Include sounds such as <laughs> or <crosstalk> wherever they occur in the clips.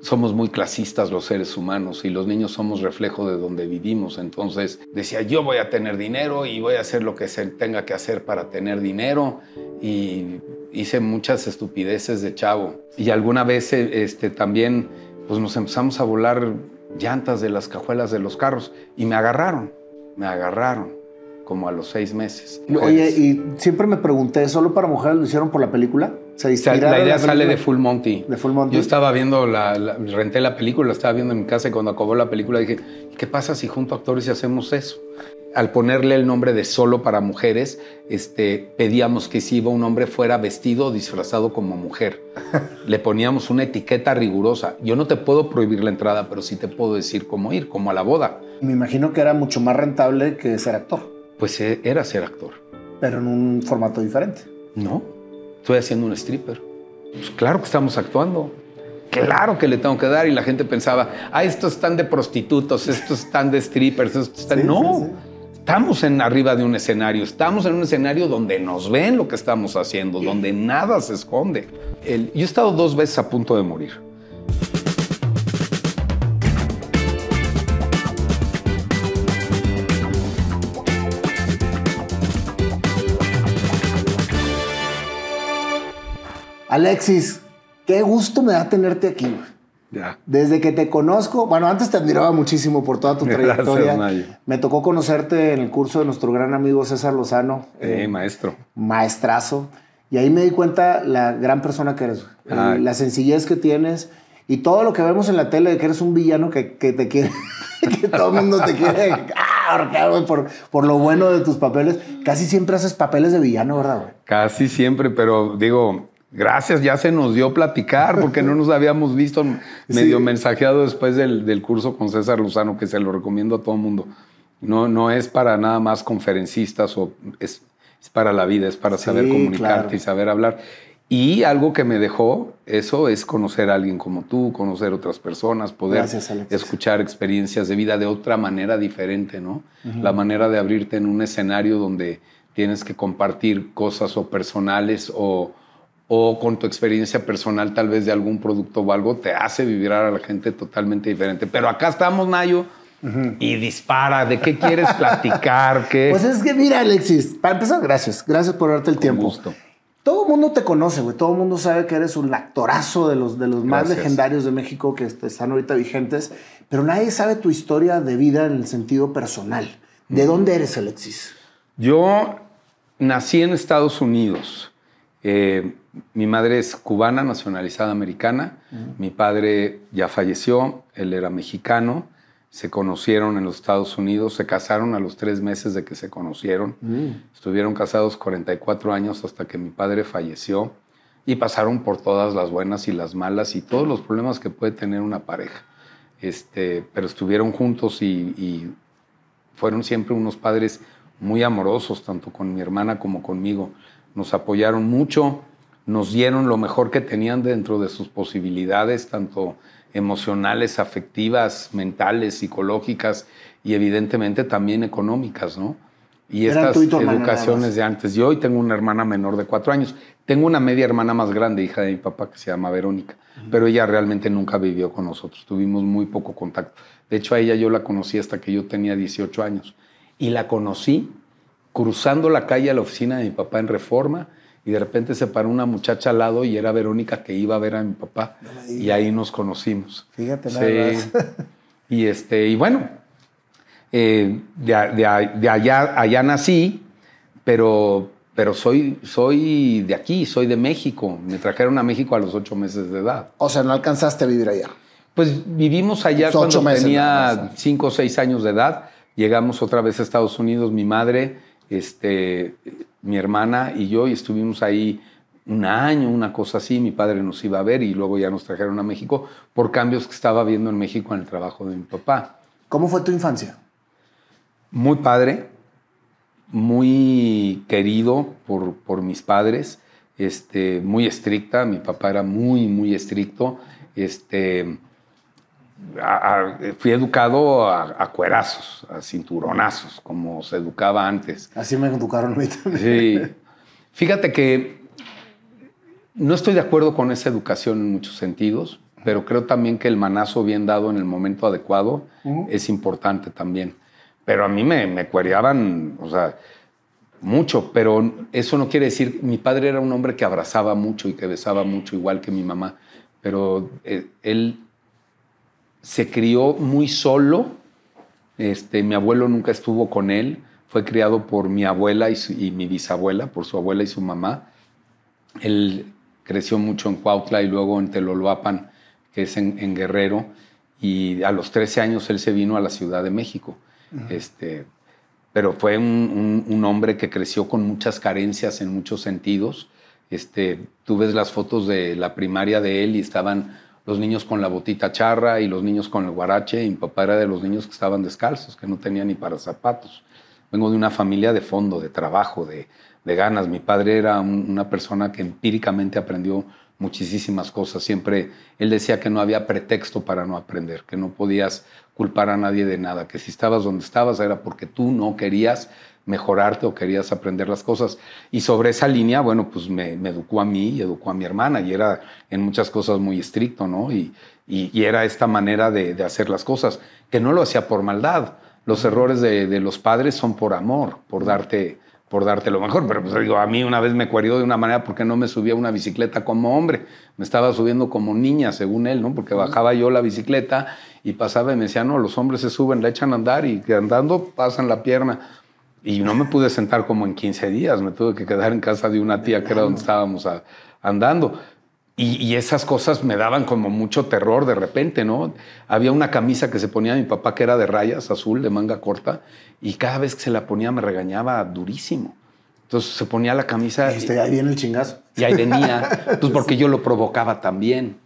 somos muy clasistas los seres humanos y los niños somos reflejo de donde vivimos. Entonces decía, yo voy a tener dinero y voy a hacer lo que se tenga que hacer para tener dinero. Y hice muchas estupideces de chavo. Y alguna vez este, también pues nos empezamos a volar llantas de las cajuelas de los carros y me agarraron, me agarraron como a los seis meses. Oye, y siempre me pregunté, ¿solo para mujeres lo hicieron por la película? La idea sale de Full Monty. De Full Monty. Yo estaba viendo, la, renté la película, la estaba viendo en mi casa y cuando acabó la película dije, ¿qué pasa si junto a actores y hacemos eso? Al ponerle el nombre de solo para mujeres, este, pedíamos que si iba un hombre fuera vestido o disfrazado como mujer. Le poníamos una etiqueta rigurosa. Yo no te puedo prohibir la entrada, pero sí te puedo decir cómo ir, como a la boda. Me imagino que era mucho más rentable que ser actor. Pues eh, era ser actor. Pero en un formato diferente. No, estoy haciendo un stripper. Pues claro que estamos actuando. Claro que le tengo que dar. Y la gente pensaba, ah, estos están de prostitutos, estos están de strippers, estos están. no, estamos en arriba de un escenario. Estamos en un escenario donde nos ven lo que estamos haciendo, donde nada se esconde. yo he estado dos veces a punto de morir. Alexis, qué gusto me da tenerte aquí. Ya. Desde que te conozco, bueno, antes te admiraba muchísimo por toda tu <laughs> trayectoria. Me tocó conocerte en el curso de nuestro gran amigo César Lozano. Eh, maestro. Maestrazo. Y ahí me di cuenta la gran persona que eres, la sencillez que tienes y todo lo que vemos en la tele de que eres un villano que, te quiere, <laughs> que todo el mundo te quiere <laughs> ahorcar por, por lo bueno de tus papeles. Casi siempre haces papeles de villano, ¿verdad? Casi siempre, pero digo, Gracias, ya se nos dio platicar porque no nos habíamos visto <laughs> medio mensajeado después del, curso con César Luzano, que se lo recomiendo a todo el mundo. No, no es para nada más conferencistas, o es, para la vida, es para saber comunicarte y saber hablar. Y algo que me dejó eso es conocer a alguien como tú, conocer otras personas, poder escuchar experiencias de vida de otra manera diferente, ¿no? La manera de abrirte en un escenario donde tienes que compartir cosas o personales o, o con tu experiencia personal tal vez de algún producto o algo, te hace vibrar a la gente totalmente diferente. Pero acá estamos, Nayo, y dispara. ¿De qué quieres platicar? <laughs> ¿Qué? Pues es que mira, Alexis, para empezar, gracias. Gracias por darte el tiempo. Gusto. Todo el mundo te conoce, güey. Todo el mundo sabe que eres un actorazo de los, de los más legendarios de México que están ahorita vigentes, pero nadie sabe tu historia de vida en el sentido personal. ¿De dónde eres, Alexis? Yo nací en Estados Unidos. Eh, mi madre es cubana, nacionalizada americana. Mi padre ya falleció, él era mexicano. Se conocieron en los Estados Unidos, se casaron a los tres meses de que se conocieron. Estuvieron casados 44 años hasta que mi padre falleció y pasaron por todas las buenas y las malas y todos los problemas que puede tener una pareja. Este, pero estuvieron juntos y, y fueron siempre unos padres muy amorosos, tanto con mi hermana como conmigo. Nos apoyaron mucho nos dieron lo mejor que tenían dentro de sus posibilidades, tanto emocionales, afectivas, mentales, psicológicas y evidentemente también económicas, ¿no? Y estas educaciones de antes. Yo hoy tengo una hermana menor de cuatro años. Tengo una media hermana más grande, hija de mi papá, que se llama Verónica, pero ella realmente nunca vivió con nosotros. Tuvimos muy poco contacto. De hecho, a ella yo la conocí hasta que yo tenía 18 años. Y la conocí cruzando la calle a la oficina de mi papá en Reforma y de repente se paró una muchacha al lado y era Verónica que iba a ver a mi papá y ahí nos conocimos. Fíjate nada sí. Y, este, y bueno, eh, de, allá, allá nací, pero, pero soy, soy de aquí, soy de México. Me trajeron a México a los ocho meses de edad. O sea, ¿no alcanzaste a vivir allá? Pues vivimos allá cuando tenía cinco o seis años de edad. Llegamos otra vez a Estados Unidos. Mi madre este, mi hermana y yo, y estuvimos ahí un año, una cosa así, mi padre nos iba a ver y luego ya nos trajeron a México por cambios que estaba viendo en México en el trabajo de mi papá. ¿Cómo fue tu infancia? Muy padre, muy querido por, por mis padres, este, muy estricta, mi papá era muy, muy estricto, este, fui educado a, cuerazos, a cinturonazos, como se educaba antes. Así me educaron a mí también. Sí. Fíjate que no estoy de acuerdo con esa educación en muchos sentidos. pero creo también que el manazo bien dado en el momento adecuado es importante también. Pero a mí me, me cuereaban, o sea, mucho, pero eso no quiere decir, mi padre era un hombre que abrazaba mucho y que besaba mucho, igual que mi mamá, pero eh, él se crió muy solo, este, mi abuelo nunca estuvo con él, fue criado por mi abuela y, y mi bisabuela, por su abuela y su mamá. Él creció mucho en Cuautla y luego en Teloloapan, que es en, Guerrero, y a los 13 años él se vino a la Ciudad de México. este, pero fue un, hombre que creció con muchas carencias en muchos sentidos. Este, tú ves las fotos de la primaria de él y estaban los niños con la botita charra y los niños con el guarache, y mi papá era de los niños que estaban descalzos, que no tenían ni para zapatos. Vengo de una familia de fondo, de trabajo, de, de ganas. Mi padre era una persona que empíricamente aprendió muchísimas cosas. Siempre él decía que no había pretexto para no aprender, que no podías culpar a nadie de nada, que si estabas donde estabas era porque tú no querías mejorarte o querías aprender las cosas. Y sobre esa línea, bueno, pues me, educó a mí y educó a mi hermana y era en muchas cosas muy estricto, ¿no? Y, y, era esta manera de, de, hacer las cosas, que no lo hacía por maldad. Los errores de, de los padres son por amor, por darte por darte lo mejor. Pero pues digo, a mí una vez me cuerió de una manera porque no me subía una bicicleta como hombre. Me estaba subiendo como niña, según él, ¿no? Porque bajaba yo la bicicleta y pasaba y me decía, no, los hombres se suben, la echan a andar y andando pasan la pierna. Y no me pude sentar como en 15 días, me tuve que quedar en casa de una tía que era donde estábamos andando. Y, esas cosas me daban como mucho terror de repente, ¿no? Había una camisa que se ponía mi papá que era de rayas, azul, de manga corta, y cada vez que se la ponía me regañaba durísimo. Entonces se ponía la camisa. Y este, ahí viene el chingazo. Y ahí venía. pues porque <laughs> yo lo provocaba también.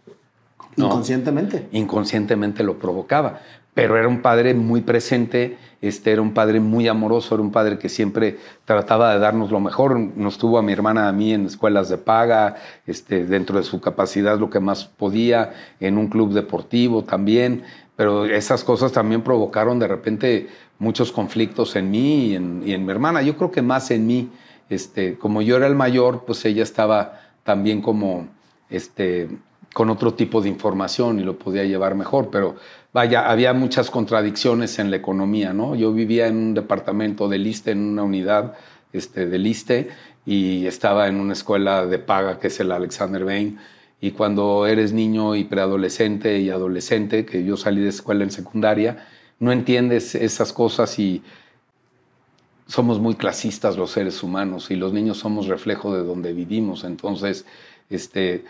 Inconscientemente. Inconscientemente lo provocaba pero era un padre muy presente, este, era un padre muy amoroso, era un padre que siempre trataba de darnos lo mejor. Nos tuvo a mi hermana a mí en escuelas de paga, este, dentro de su capacidad lo que más podía, en un club deportivo también, pero esas cosas también provocaron de repente muchos conflictos en mí y en, mi hermana. Yo creo que más en mí, este, como yo era el mayor, pues ella estaba también como este, con otro tipo de información y lo podía llevar mejor, pero vaya, había muchas contradicciones en la economía, ¿no? Yo vivía en un departamento de Liste, en una unidad este, de Liste, y estaba en una escuela de paga que es el Alexander Bain, y cuando eres niño y preadolescente y adolescente, que yo salí de escuela en secundaria, no entiendes esas cosas y somos muy clasistas los seres humanos y los niños somos reflejo de donde vivimos, entonces, este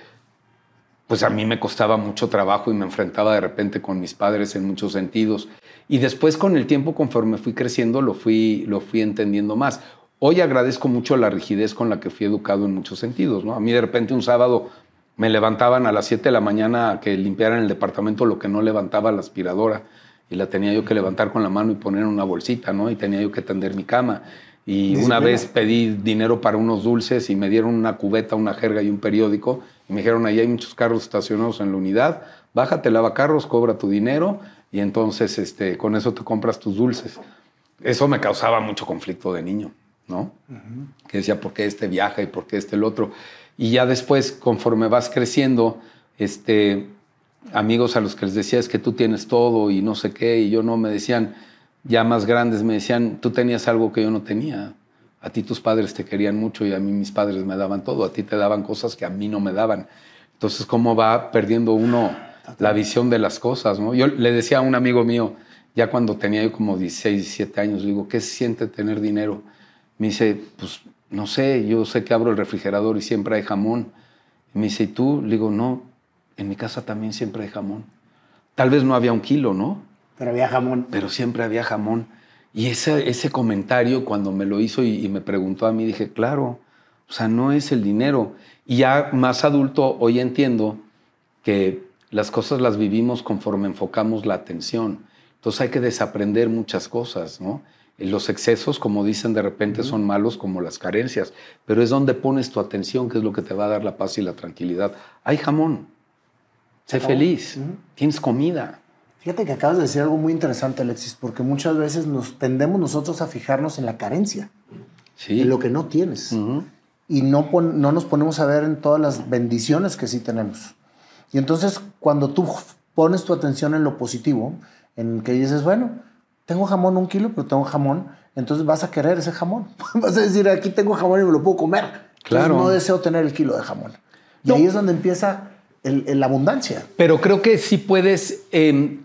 pues a mí me costaba mucho trabajo y me enfrentaba de repente con mis padres en muchos sentidos. Y después con el tiempo, conforme fui creciendo, lo fui, lo fui entendiendo más. Hoy agradezco mucho la rigidez con la que fui educado en muchos sentidos. ¿no? A mí de repente un sábado me levantaban a las 7 de la mañana a que limpiaran el departamento lo que no levantaba la aspiradora y la tenía yo que levantar con la mano y poner en una bolsita, ¿no? Y tenía yo que tender mi cama. Y una vez pedí dinero para unos dulces y me dieron una cubeta, una jerga y un periódico y me dijeron, ahí hay muchos carros estacionados en la unidad, bájate, lava carros, cobra tu dinero y entonces este, con eso te compras tus dulces. Eso me causaba mucho conflicto de niño, ¿no? Que decía, ¿por qué este viaja y por qué este el otro? Y ya después, conforme vas creciendo, este, amigos a los que les decía, es que tú tienes todo y no sé qué, y yo no, me decían, ya más grandes, me decían, tú tenías algo que yo no tenía a ti tus padres te querían mucho y a mí mis padres me daban todo, a ti te daban cosas que a mí no me daban. Entonces, ¿cómo va perdiendo uno la visión de las cosas? ¿no? Yo le decía a un amigo mío, ya cuando tenía yo como 16, 17 años, le digo, ¿qué siente tener dinero? Me dice, pues no sé, yo sé que abro el refrigerador y siempre hay jamón. me dice, ¿y tú? Le digo, no, en mi casa también siempre hay jamón. Tal vez no había un kilo, ¿no? Pero había jamón. Pero siempre había jamón. Y ese, ese comentario, cuando me lo hizo y, me preguntó a mí, dije, claro, o sea, no es el dinero. Y ya más adulto, hoy entiendo que las cosas las vivimos conforme enfocamos la atención. Entonces hay que desaprender muchas cosas, ¿no? Los excesos, como dicen de repente, son malos como las carencias, pero es donde pones tu atención, que es lo que te va a dar la paz y la tranquilidad. Hay jamón, sé feliz, tienes comida, Fíjate que acabas de decir algo muy interesante, Alexis, porque muchas veces nos tendemos nosotros a fijarnos en la carencia, en lo que no tienes, y no, no nos ponemos a ver en todas las bendiciones que sí tenemos. Y entonces cuando tú pones tu atención en lo positivo, en que dices, bueno, tengo jamón un kilo, pero tengo jamón, entonces vas a querer ese jamón. <laughs> vas a decir, aquí tengo jamón y me lo puedo comer. Claro. no deseo tener el kilo de jamón. Y ahí es donde empieza la abundancia. Pero creo que sí puedes em,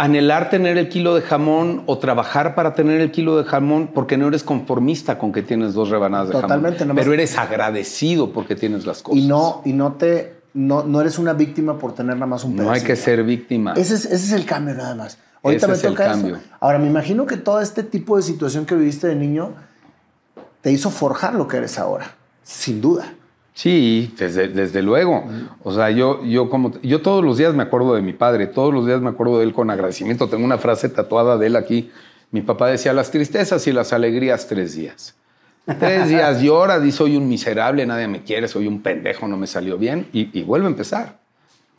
anhelar tener el kilo de jamón o trabajar para tener el kilo de jamón porque no eres conformista con que tienes dos rebanadas de Totalmente, jamón. Pero eres agradecido porque tienes las cosas. Y no, y no te no, no eres una víctima por tener nada más un pedazo. No hay que ser víctima. Ese es, ese es el cambio nada más. Ahorita me toca el cambio. Ahora, me imagino que todo este tipo de situación que viviste de niño te hizo forjar lo que eres ahora, sin duda. Sí, desde, desde luego. O sea, yo, yo, como, yo todos los días me acuerdo de mi padre, todos los días me acuerdo de él con agradecimiento. Tengo una frase tatuada de él aquí. Mi papá decía, las tristezas y las alegrías tres días. Tres días llora, dice, soy un miserable, nadie me quiere, soy un pendejo, no me salió bien, y, y vuelve a empezar.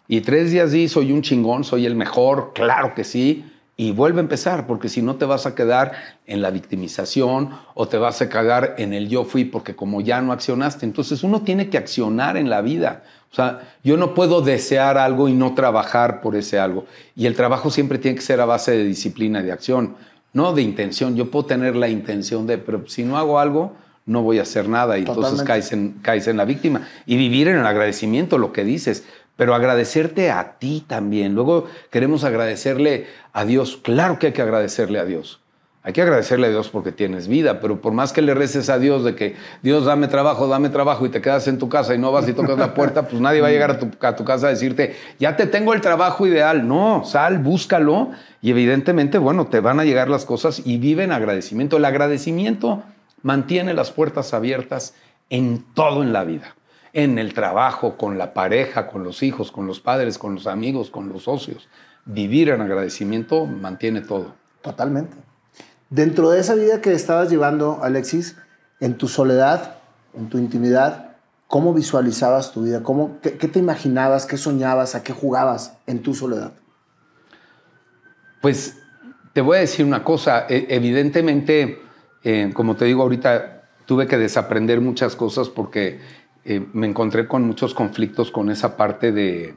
Y tres días dice, soy un chingón, soy el mejor, claro que sí, y vuelve a empezar, porque si no te vas a quedar en la victimización o te vas a cagar en el yo fui porque como ya no accionaste. Entonces uno tiene que accionar en la vida. O sea, yo no puedo desear algo y no trabajar por ese algo. Y el trabajo siempre tiene que ser a base de disciplina y de acción, no de intención. Yo puedo tener la intención de, pero si no hago algo, no voy a hacer nada y entonces caes en, caes en la víctima. Y vivir en el agradecimiento, lo que dices pero agradecerte a ti también. Luego queremos agradecerle a Dios. Claro que hay que agradecerle a Dios. Hay que agradecerle a Dios porque tienes vida, pero por más que le reces a Dios de que Dios dame trabajo, dame trabajo y te quedas en tu casa y no vas y tocas la puerta, pues nadie va a llegar a tu, a tu casa a decirte, ya te tengo el trabajo ideal. No, sal, búscalo y evidentemente, bueno, te van a llegar las cosas y vive en agradecimiento. El agradecimiento mantiene las puertas abiertas en todo en la vida en el trabajo, con la pareja, con los hijos, con los padres, con los amigos, con los socios. Vivir en agradecimiento mantiene todo. Totalmente. Dentro de esa vida que estabas llevando, Alexis, en tu soledad, en tu intimidad, ¿cómo visualizabas tu vida? ¿Cómo, qué, te imaginabas? ¿Qué soñabas? ¿A qué jugabas en tu soledad? Pues te voy a decir una cosa. E, evidentemente, eh, como te digo ahorita, tuve que desaprender muchas cosas porque eh, me encontré con muchos conflictos con esa parte de,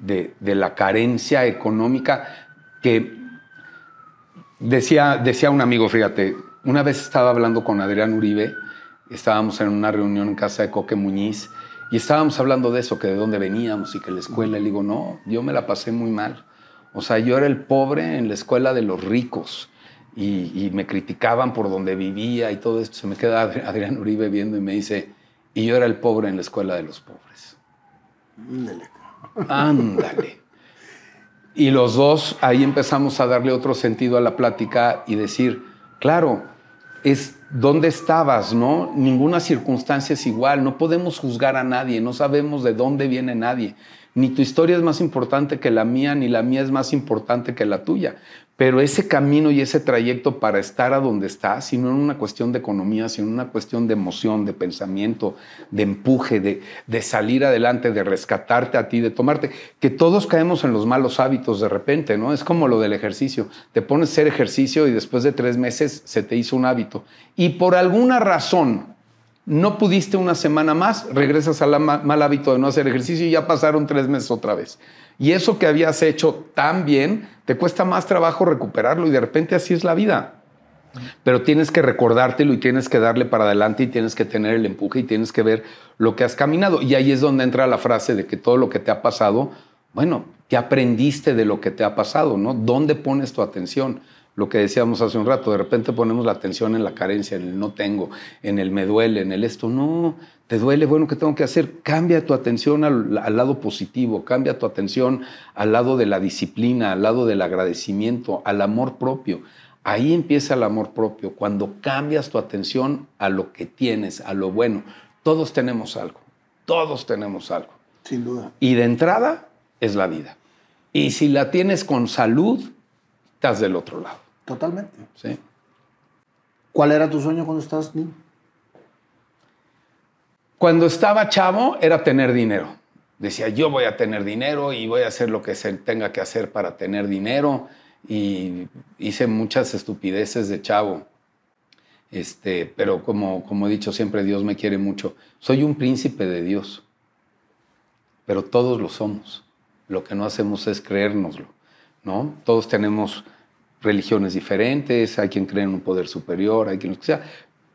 de, la carencia económica que decía, decía un amigo, fíjate, una vez estaba hablando con Adrián Uribe, estábamos en una reunión en casa de Coque Muñiz y estábamos hablando de eso, que de dónde veníamos y que la escuela, le digo, no, yo me la pasé muy mal. O sea, yo era el pobre en la escuela de los ricos. Y, me criticaban por donde vivía y todo esto. Se me queda Adrián Uribe viendo y me dice, y yo era el pobre en la escuela de los pobres. Ándale. Ándale. Y los dos ahí empezamos a darle otro sentido a la plática y decir, claro, es dónde estabas, ¿no? Ninguna circunstancia es igual, no podemos juzgar a nadie, no sabemos de dónde viene nadie. Ni tu historia es más importante que la mía, ni la mía es más importante que la tuya. Pero ese camino y ese trayecto para estar a donde estás, sino en una cuestión de economía, sino en una cuestión de emoción, de pensamiento, de empuje, de, de salir adelante, de rescatarte a ti, de tomarte, que todos caemos en los malos hábitos de repente, ¿no? Es como lo del ejercicio. Te pones a hacer ejercicio y después de tres meses se te hizo un hábito. Y por alguna razón no pudiste una semana más, regresas al mal hábito de no hacer ejercicio y ya pasaron tres meses otra vez. Y eso que habías hecho tan bien, te cuesta más trabajo recuperarlo y de repente así es la vida. Pero tienes que recordártelo y tienes que darle para adelante y tienes que tener el empuje y tienes que ver lo que has caminado. Y ahí es donde entra la frase de que todo lo que te ha pasado, bueno, ¿qué aprendiste de lo que te ha pasado? ¿no? ¿Dónde pones tu atención? Lo que decíamos hace un rato, de repente ponemos la atención en la carencia, en el no tengo, en el me duele, en el esto. No, te duele, bueno, ¿qué tengo que hacer? Cambia tu atención al, lado positivo, cambia tu atención al lado de la disciplina, al lado del agradecimiento, al amor propio. Ahí empieza el amor propio, cuando cambias tu atención a lo que tienes, a lo bueno. Todos tenemos algo, todos tenemos algo. Sin duda. Y de entrada es la vida. Y si la tienes con salud, estás del otro lado. Totalmente. Sí. ¿Cuál era tu sueño cuando estabas niño? Cuando estaba chavo era tener dinero. Decía, yo voy a tener dinero y voy a hacer lo que se tenga que hacer para tener dinero. Y hice muchas estupideces de chavo. Este, pero como, como he dicho siempre, Dios me quiere mucho. Soy un príncipe de Dios. pero todos lo somos. Lo que no hacemos es creérnoslo, ¿no? Todos tenemos religiones diferentes, hay quien cree en un poder superior, hay quien lo que sea.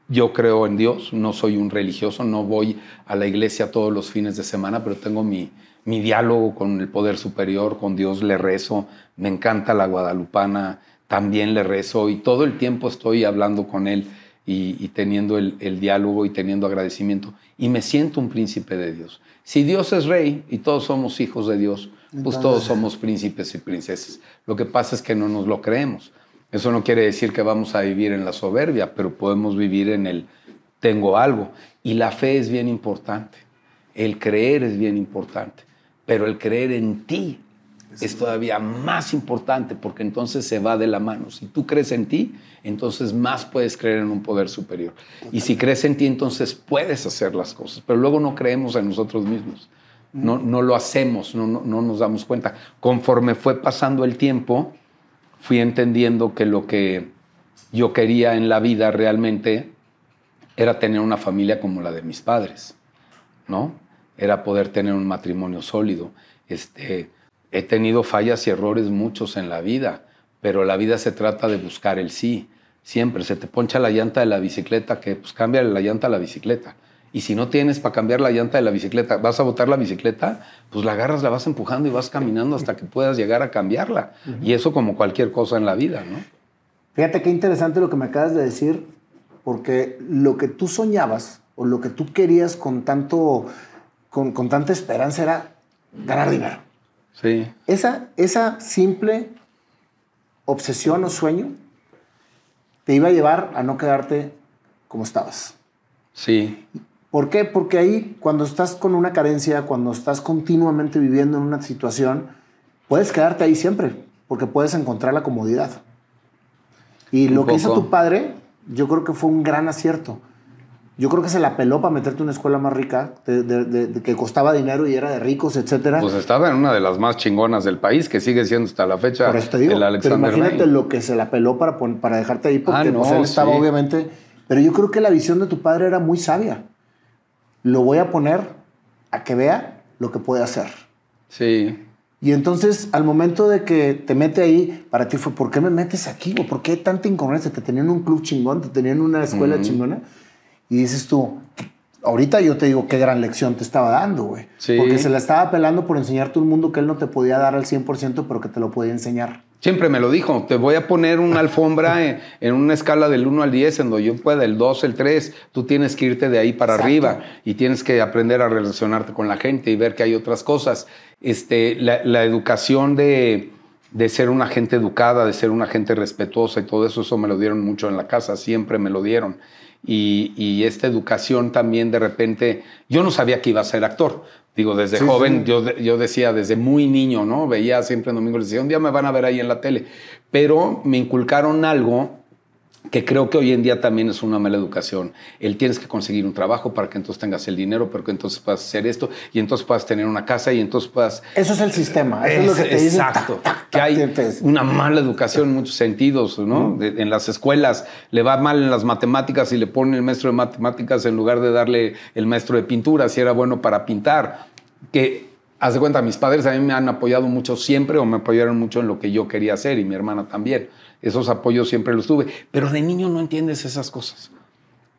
Yo creo en Dios, no soy un religioso, no voy a la iglesia todos los fines de semana, pero tengo mi, mi diálogo con el poder superior, con Dios le rezo, me encanta la guadalupana, también le rezo y todo el tiempo estoy hablando con Él y, teniendo el, el, diálogo y teniendo agradecimiento y me siento un príncipe de Dios. Si Dios es rey y todos somos hijos de Dios, pues todos somos príncipes y princesas. Lo que pasa es que no nos lo creemos. Eso no quiere decir que vamos a vivir en la soberbia, pero podemos vivir en el tengo algo. Y la fe es bien importante. El creer es bien importante. Pero el creer en ti es todavía más importante porque entonces se va de la mano. Si tú crees en ti, entonces más puedes creer en un poder superior. Y si crees en ti, entonces puedes hacer las cosas. Pero luego no creemos en nosotros mismos. No, no lo hacemos, no, no, nos damos cuenta. Conforme fue pasando el tiempo, fui entendiendo que lo que yo quería en la vida realmente era tener una familia como la de mis padres, ¿no? Era poder tener un matrimonio sólido. Este, he tenido fallas y errores muchos en la vida, pero la vida se trata de buscar el sí. Siempre se te poncha la llanta de la bicicleta, que pues cambia la llanta a la bicicleta. Y si no tienes para cambiar la llanta de la bicicleta, vas a botar la bicicleta, pues la agarras, la vas empujando y vas caminando hasta que puedas llegar a cambiarla. Y eso como cualquier cosa en la vida, ¿no? Fíjate qué interesante lo que me acabas de decir, porque lo que tú soñabas o lo que tú querías con, tanto, con, con tanta esperanza era ganar dinero. Sí. Esa, esa simple obsesión o sueño te iba a llevar a no quedarte como estabas. Sí. ¿Por qué? Porque ahí cuando estás con una carencia, cuando estás continuamente viviendo en una situación, puedes quedarte ahí siempre, porque puedes encontrar la comodidad. Y lo que hizo tu padre, yo creo que fue un gran acierto. Yo creo que se la peló para meterte en una escuela más rica, de, que costaba dinero y era de ricos, etcétera. Pues estaba en una de las más chingonas del país, que sigue siendo hasta la fecha Por eso te digo, pero imagínate lo que se la peló para, para dejarte ahí, porque ah, pues, él estaba obviamente... Pero yo creo que la visión de tu padre era muy sabia. Lo voy a poner a que vea lo que puede hacer. Sí. Y entonces, al momento de que te mete ahí, para ti fue, ¿por qué me metes aquí? ¿Por qué tanta incongruencia? Te tenían un club chingón, te tenían una escuela chingona. Y dices tú, ahorita yo te digo qué gran lección te estaba dando, güey. Porque se la estaba pelando por enseñarte un mundo que él no te podía dar al 100%, pero que te lo podía enseñar. Siempre me lo dijo, te voy a poner una alfombra <laughs> en, una escala del 1 al 10, en donde yo pueda, el 2, el 3, tú tienes que irte de ahí para arriba y tienes que aprender a relacionarte con la gente y ver que hay otras cosas. Este, la, educación de, de, ser una gente educada, de ser una gente respetuosa y todo eso, eso me lo dieron mucho en la casa, siempre me lo dieron. Y, y, esta educación también de repente, yo no sabía que iba a ser actor, Digo, desde joven, Yo, yo decía, desde muy niño, ¿no? Veía siempre en domingo, decía, un día me van a ver ahí en la tele. Pero me inculcaron algo que creo que hoy en día también es una mala educación. El tienes que conseguir un trabajo para que entonces tengas el dinero, pero que entonces puedas hacer esto y entonces puedas tener una casa y entonces puedas... Eso es el sistema, eso es, lo que te Exacto, que hay una mala educación en muchos sentidos, ¿no? en las escuelas le va mal en las matemáticas y le ponen el maestro de matemáticas en lugar de darle el maestro de pintura, si era bueno para pintar. Que, haz de cuenta, mis padres a mí me han apoyado mucho siempre o me apoyaron mucho en lo que yo quería hacer y mi hermana también esos apoyos siempre los tuve. Pero de niño no entiendes esas cosas.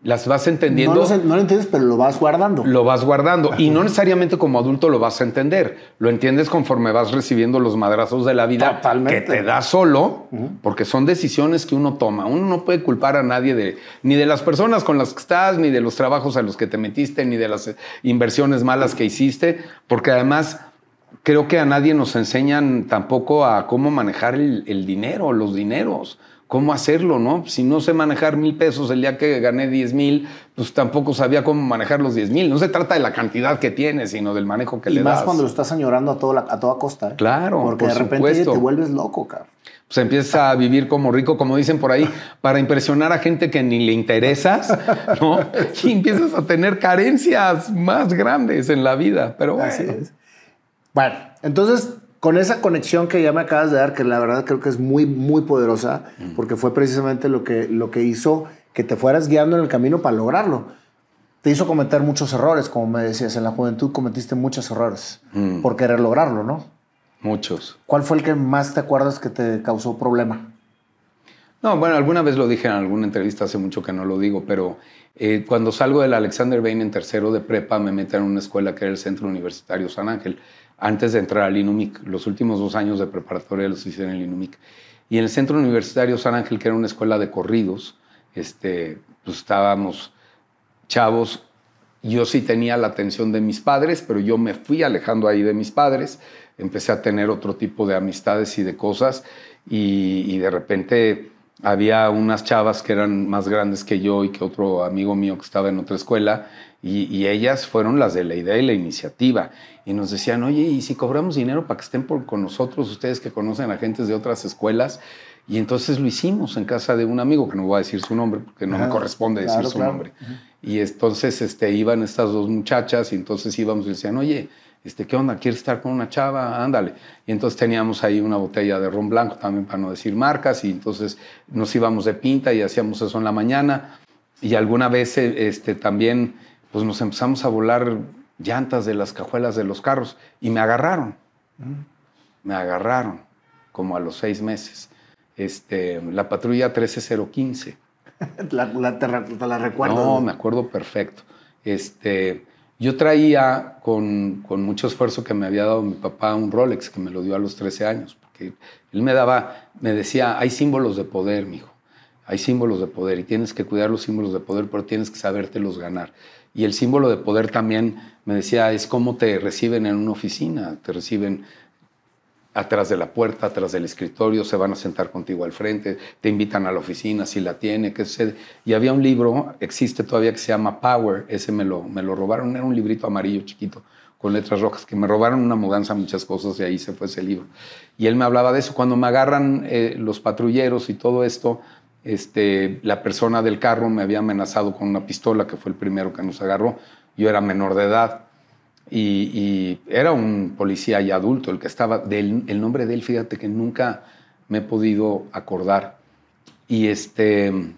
Las vas entendiendo. No, lo entiendes, pero lo vas guardando. Lo vas guardando. Y no necesariamente como adulto lo vas a entender. Lo entiendes conforme vas recibiendo los madrazos de la vida que te da solo, porque son decisiones que uno toma. Uno no puede culpar a nadie de, ni de las personas con las que estás, ni de los trabajos a los que te metiste, ni de las inversiones malas que hiciste, porque además creo que a nadie nos enseñan tampoco a cómo manejar el, dinero, los dineros, cómo hacerlo, ¿no? Si no sé manejar mil pesos el día que gané diez mil, pues tampoco sabía cómo manejar los diez mil. No se trata de la cantidad que tienes, sino del manejo que le das. Y más cuando lo estás añorando a, toda, a toda costa. ¿eh? Claro, Porque de repente te vuelves loco, cabrón. Pues empiezas a vivir como rico, como dicen por ahí, para impresionar a gente que ni le interesas, <laughs> ¿no? Y empiezas a tener carencias más grandes en la vida. Pero bueno. Así es. Bueno, entonces con esa conexión que ya me acabas de dar, que la verdad creo que es muy, muy poderosa, porque fue precisamente lo que, lo que hizo que te fueras guiando en el camino para lograrlo. te hizo cometer muchos errores, como me decías, en la juventud cometiste muchos errores mm. por querer lograrlo, ¿no? Muchos. ¿Cuál fue el que más te acuerdas que te causó problema? No, bueno, alguna vez lo dije en alguna entrevista, hace mucho que no lo digo, pero eh, cuando salgo del Alexander Bain en tercero de prepa, me meten en una escuela que era el Centro Universitario San Ángel, antes de entrar al INUMIC. Los últimos dos años de preparatoria los hice en el INUMIC. Y en el Centro Universitario San Ángel, que era una escuela de corridos, este, pues estábamos chavos. Yo sí tenía la atención de mis padres, pero yo me fui alejando ahí de mis padres. Empecé a tener otro tipo de amistades y de cosas. y, y de repente había unas chavas que eran más grandes que yo y que otro amigo mío que estaba en otra escuela, y, ellas fueron las de la idea y la iniciativa. Y nos decían, oye, ¿y si cobramos dinero para que estén con nosotros, ustedes que conocen a gente de otras escuelas? Y entonces lo hicimos en casa de un amigo, que no voy a decir su nombre, porque no me corresponde decir su nombre. Y entonces este, iban estas dos muchachas y entonces íbamos y decían, oye, este, ¿qué onda? ¿Quieres estar con una chava? Ándale. Y entonces teníamos ahí una botella de ron blanco también para no decir marcas y entonces nos íbamos de pinta y hacíamos eso en la mañana. Y alguna vez este, también pues nos empezamos a volar llantas de las cajuelas de los carros y me agarraron. Me agarraron como a los seis meses. Este, la patrulla 13015. <laughs> la, la, te, la recuerdo. No, me acuerdo perfecto. Este, yo traía con, con, mucho esfuerzo que me había dado mi papá un Rolex que me lo dio a los 13 años, porque él me daba, me decía, hay símbolos de poder, mijo, hay símbolos de poder y tienes que cuidar los símbolos de poder, pero tienes que sabértelos ganar. Y el símbolo de poder también, me decía, es cómo te reciben en una oficina, te reciben atrás de la puerta, atrás del escritorio, se van a sentar contigo al frente, te invitan a la oficina si la tiene, qué sucede. Y había un libro, existe todavía, que se llama Power, ese me lo, me lo robaron, era un librito amarillo chiquito con letras rojas, que me robaron una mudanza, muchas cosas, y ahí se fue ese libro. Y él me hablaba de eso. Cuando me agarran eh, los patrulleros y todo esto, este, la persona del carro me había amenazado con una pistola, que fue el primero que nos agarró. Yo era menor de edad. Y, era un policía ya adulto el que estaba, del, el nombre de él, fíjate que nunca me he podido acordar. Y este,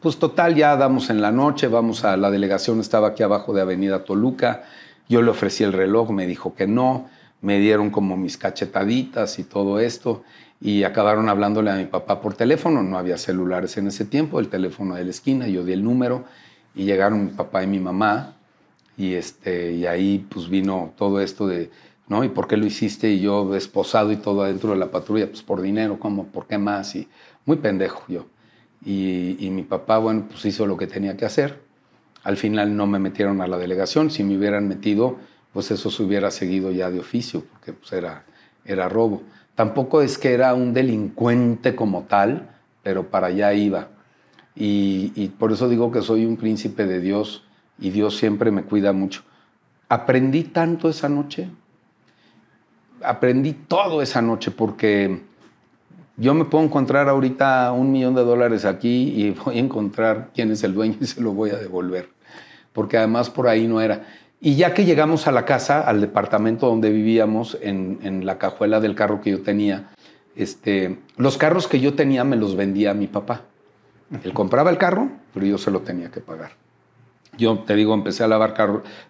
pues total, ya damos en la noche, vamos a la delegación, estaba aquí abajo de Avenida Toluca, yo le ofrecí el reloj, me dijo que no, me dieron como mis cachetaditas y todo esto, y acabaron hablándole a mi papá por teléfono, no había celulares en ese tiempo, el teléfono de la esquina, yo di el número, y llegaron mi papá y mi mamá, y, este, y ahí pues vino todo esto de, ¿no? ¿Y por qué lo hiciste? Y yo esposado y todo adentro de la patrulla, pues por dinero, ¿cómo? ¿Por qué más? Y muy pendejo yo. Y, y, mi papá, bueno, pues hizo lo que tenía que hacer. Al final no me metieron a la delegación. Si me hubieran metido, pues eso se hubiera seguido ya de oficio, porque pues era, era robo. Tampoco es que era un delincuente como tal, pero para allá iba. Y por eso digo que soy un príncipe de Dios y Dios siempre me cuida mucho. Aprendí tanto esa noche, aprendí todo esa noche porque yo me puedo encontrar ahorita un millón de dólares aquí y <laughs> voy a encontrar quién es el dueño y se lo voy a devolver, porque además por ahí no era. Y ya que llegamos a la casa, al departamento donde vivíamos, en, la cajuela del carro que yo tenía, este, los carros que yo tenía me los vendía mi papá. Él compraba el carro, pero yo se lo tenía que pagar. Yo te digo, empecé a lavar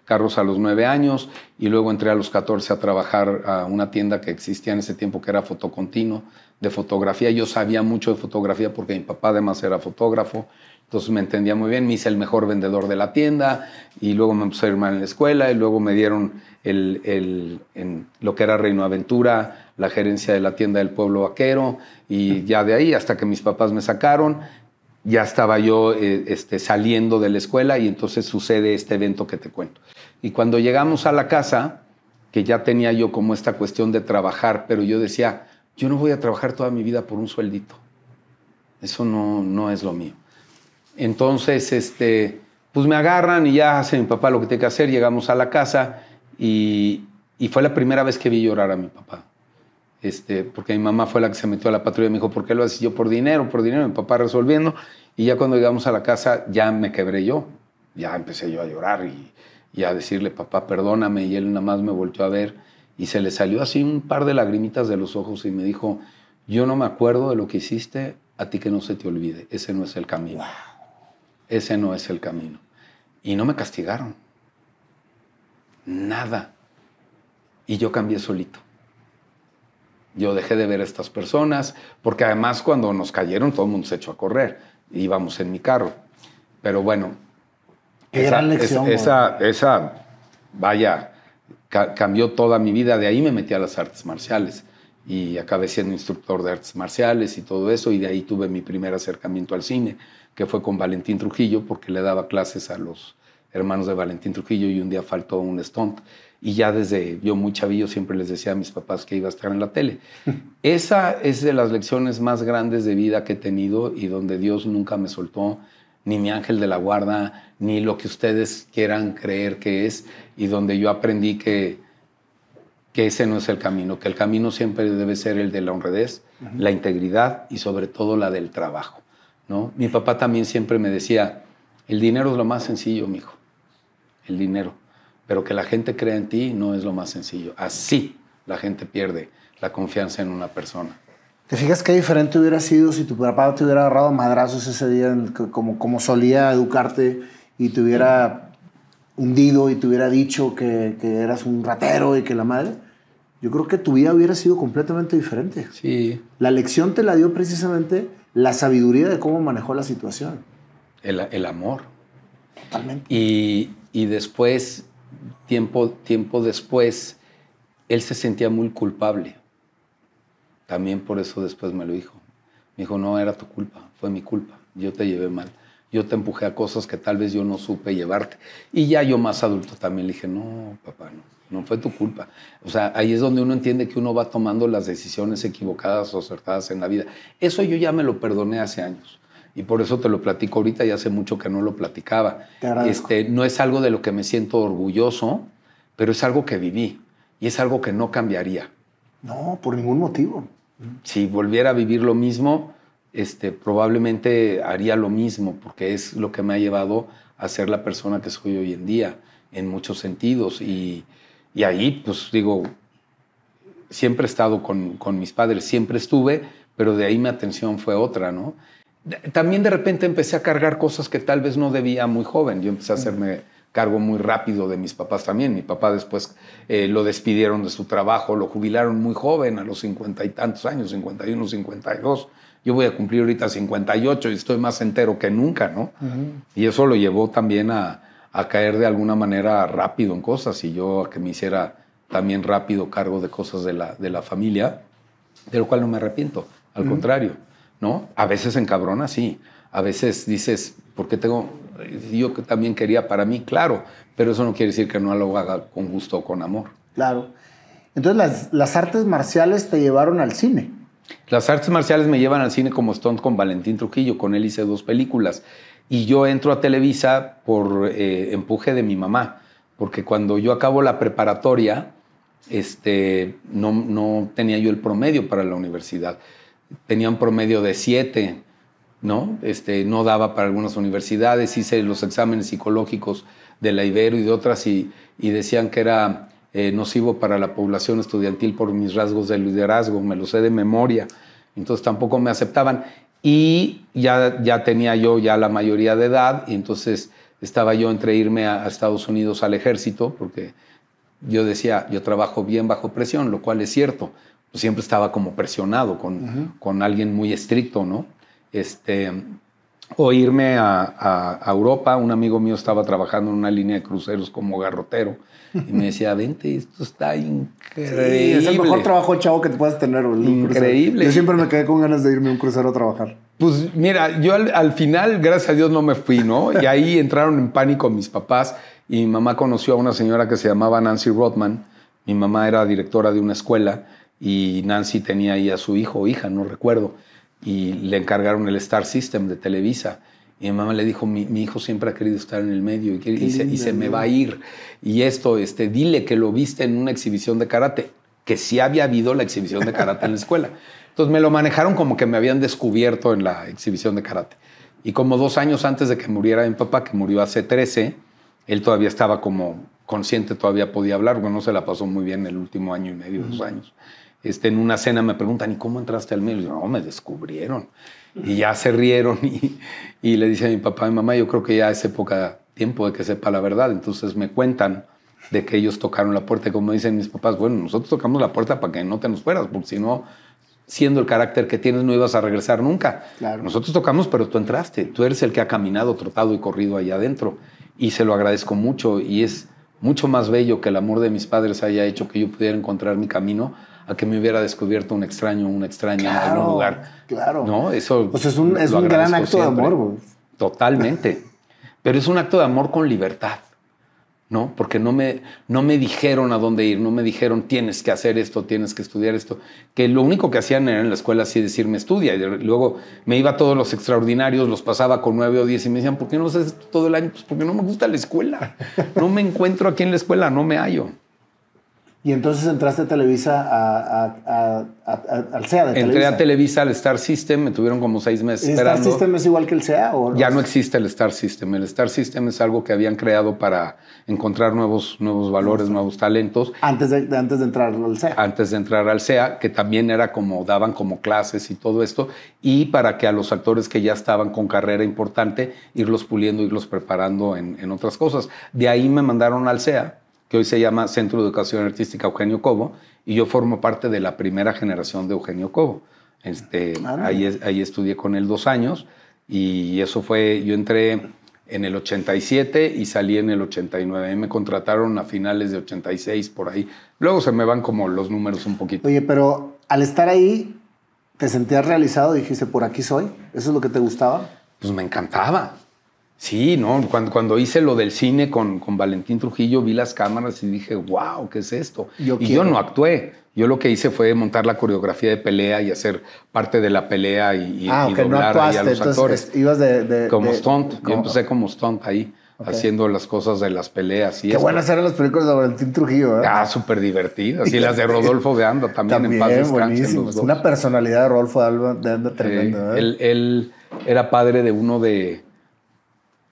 carros a los nueve años y luego entré a los 14 a trabajar a una tienda que existía en ese tiempo que era Fotocontinuo de fotografía. Yo sabía mucho de fotografía porque mi papá además era fotógrafo, entonces me entendía muy bien. Me hice el mejor vendedor de la tienda y luego me empecé a ir mal en la escuela y luego me dieron en lo que era Reino Aventura, la gerencia de la tienda del pueblo vaquero y ya de ahí hasta que mis papás me sacaron ya estaba yo eh, este, saliendo de la escuela y entonces sucede este evento que te cuento. Y cuando llegamos a la casa, que ya tenía yo como esta cuestión de trabajar, pero yo decía, yo no voy a trabajar toda mi vida por un sueldito. Eso no, no es lo mío. Entonces, este, pues me agarran y ya hace mi papá lo que tiene que hacer, llegamos a la casa y, y fue la primera vez que vi llorar a mi papá. Este, porque mi mamá fue la que se metió a la patrulla y me dijo, ¿por qué lo haces yo por dinero? Por dinero, mi papá resolviendo. Y ya cuando llegamos a la casa, ya me quebré yo. Ya empecé yo a llorar y, y a decirle, papá, perdóname. Y él nada más me volvió a ver y se le salió así un par de lagrimitas de los ojos y me dijo, yo no me acuerdo de lo que hiciste, a ti que no se te olvide, ese no es el camino. Ese no es el camino. Y no me castigaron. Nada. Y yo cambié solito. Yo dejé de ver a estas personas, porque además cuando nos cayeron todo el mundo se echó a correr. Íbamos en mi carro. Pero bueno. Qué gran lección. Esa, esa, vaya, cambió toda mi vida. De ahí me metí a las artes marciales y acabé siendo instructor de artes marciales y todo eso. Y de ahí tuve mi primer acercamiento al cine, que fue con Valentín Trujillo, porque le daba clases a los hermanos de Valentín Trujillo y un día faltó un stunt. Y ya desde yo muy chavillo siempre les decía a mis papás que iba a estar en la tele. Esa es de las lecciones más grandes de vida que he tenido y donde Dios nunca me soltó ni mi ángel de la guarda, ni lo que ustedes quieran creer que es, y donde yo aprendí que, que ese no es el camino, que el camino siempre debe ser el de la honradez, la integridad y sobre todo la del trabajo. ¿no? Mi papá también siempre me decía, el dinero es lo más sencillo, mijo, el dinero, pero que la gente crea en ti no es lo más sencillo. Así la gente pierde la confianza en una persona. ¿Te fijas qué diferente hubiera sido si tu papá te hubiera agarrado madrazos ese día, como, como solía educarte, y te hubiera hundido y te hubiera dicho que, que, eras un ratero y que la madre? Yo creo que tu vida hubiera sido completamente diferente. Sí. La lección te la dio precisamente la sabiduría de cómo manejó la situación. El, el amor. Totalmente. Y, y después, tiempo, tiempo después, él se sentía muy culpable también por eso después me lo dijo. Me dijo, no era tu culpa, fue mi culpa. Yo te llevé mal. Yo te empujé a cosas que tal vez yo no supe llevarte. Y ya yo más adulto también le dije, no, papá, no, no fue tu culpa. O sea, ahí es donde uno entiende que uno va tomando las decisiones equivocadas o acertadas en la vida. Eso yo ya me lo perdoné hace años. Y por eso te lo platico ahorita y hace mucho que no lo platicaba. Este, no es algo de lo que me siento orgulloso, pero es algo que viví y es algo que no cambiaría. No, por ningún motivo si volviera a vivir lo mismo, este, probablemente haría lo mismo, porque es lo que me ha llevado a ser la persona que soy hoy en día, en muchos sentidos. Y, y ahí, pues digo, siempre he estado con, con, mis padres, siempre estuve, pero de ahí mi atención fue otra, ¿no? También de repente empecé a cargar cosas que tal vez no debía muy joven. Yo empecé a hacerme cargo muy rápido de mis papás también. Mi papá después eh, lo despidieron de su trabajo, lo jubilaron muy joven, a los cincuenta y tantos años, 51, 52. Yo voy a cumplir ahorita 58 y estoy más entero que nunca, ¿no? Y eso lo llevó también a, a, caer de alguna manera rápido en cosas y yo a que me hiciera también rápido cargo de cosas de la, de la familia, de lo cual no me arrepiento, al contrario, ¿no? A veces encabrona, sí. A veces dices, ¿por qué tengo yo también quería para mí, claro, pero eso no quiere decir que no lo haga con gusto o con amor. Claro. Entonces las, las artes marciales te llevaron al cine. Las artes marciales me llevan al cine como stunt con Valentín Trujillo, con él hice dos películas. Y yo entro a Televisa por eh, empuje de mi mamá, porque cuando yo acabo la preparatoria, este, no, no tenía yo el promedio para la universidad. Tenía un promedio de siete ¿no? Este, no daba para algunas universidades, hice los exámenes psicológicos de la Ibero y de otras y, decían que era eh, nocivo para la población estudiantil por mis rasgos de liderazgo, me lo sé de memoria, entonces tampoco me aceptaban. Y ya, ya tenía yo ya la mayoría de edad y entonces estaba yo entre irme a, Estados Unidos al ejército porque yo decía, yo trabajo bien bajo presión, lo cual es cierto, siempre estaba como presionado con, con alguien muy estricto, ¿no? este, o irme a, Europa. Un amigo mío estaba trabajando en una línea de cruceros como garrotero y me decía, vente, esto está increíble. es el mejor trabajo chavo que te puedas tener. Increíble. Yo siempre me quedé con ganas de irme a un crucero a trabajar. Pues mira, yo al, final, gracias a Dios, no me fui, ¿no? Y ahí entraron en pánico mis papás y mi mamá conoció a una señora que se llamaba Nancy Rothman. Mi mamá era directora de una escuela y Nancy tenía ahí a su hijo o hija, no recuerdo y le encargaron el Star System de Televisa. Y mi mamá le dijo, mi, hijo siempre ha querido estar en el medio y, y, se, me va a ir. Y esto, este, dile que lo viste en una exhibición de karate, que sí había habido la exhibición de karate en la escuela. Entonces me lo manejaron como que me habían descubierto en la exhibición de karate. Y como dos años antes de que muriera mi papá, que murió hace 13, él todavía estaba como consciente, todavía podía hablar, bueno, no se la pasó muy bien el último año y medio, dos años este, en una cena me preguntan, ¿y cómo entraste al medio? no, me descubrieron. Y ya se rieron <laughs> y, y, le dice a mi papá y mamá, yo creo que ya es época tiempo de que sepa la verdad. Entonces me cuentan de que ellos tocaron la puerta. Y como dicen mis papás, bueno, nosotros tocamos la puerta para que no te nos fueras, porque si no, siendo el carácter que tienes, no ibas a regresar nunca. Nosotros tocamos, pero tú entraste. Tú eres el que ha caminado, trotado y corrido allá adentro. Y se lo agradezco mucho. Y es mucho más bello que el amor de mis padres haya hecho que yo pudiera encontrar mi camino a que me hubiera descubierto un extraño, una extraña en algún lugar. Claro. ¿No? Eso pues es un, es un gran acto de amor. Güey. Totalmente. <laughs> Pero es un acto de amor con libertad. ¿no? Porque no me, no me dijeron a dónde ir, no me dijeron tienes que hacer esto, tienes que estudiar esto, que lo único que hacían era en la escuela así decirme estudia, y luego me iba a todos los extraordinarios, los pasaba con nueve o diez y me decían, ¿por qué no haces todo el año? Pues porque no me gusta la escuela, no me encuentro aquí en la escuela, no me hallo. Y entonces entraste a Televisa a, al CEA de Entré a Televisa al Star System, me tuvieron como seis meses ¿El esperando. ¿Star System es igual que el CEA? ¿o Ya no existe el Star System. El Star System es algo que habían creado para encontrar nuevos, nuevos valores, nuevos talentos. Antes de, antes de entrar al CEA. Antes de entrar al CEA, que también era como, daban como clases y todo esto, y para que a los actores que ya estaban con carrera importante, irlos puliendo, irlos preparando en, en otras cosas. De ahí me mandaron al CEA que hoy se llama Centro de Educación Artística Eugenio Cobo, y yo formo parte de la primera generación de Eugenio Cobo. Este, ahí, ahí estudié con él dos años y eso fue, yo entré en el 87 y salí en el 89. me contrataron a finales de 86 por ahí. Luego se me van como los números un poquito. Oye, pero al estar ahí, ¿te sentías realizado? Dijiste, por aquí soy. ¿Eso es lo que te gustaba? Pues me encantaba. Sí, ¿no? Cuando, cuando hice lo del cine con, con, Valentín Trujillo, vi las cámaras y dije, wow, ¿qué es esto? y yo no actué. Yo lo que hice fue montar la coreografía de pelea y hacer parte de la pelea y, ah, doblar no a los actores. Ibas de, como stunt. Yo empecé como stunt ahí. haciendo las cosas de las peleas. Y Qué buenas eran las películas de Valentín Trujillo. ¿eh? Ah, súper divertidas. Y las de <laughs> Rodolfo de Anda también, en paz buenísimo. Una personalidad de Rodolfo de Anda tremenda. ¿eh? él, era padre de uno de,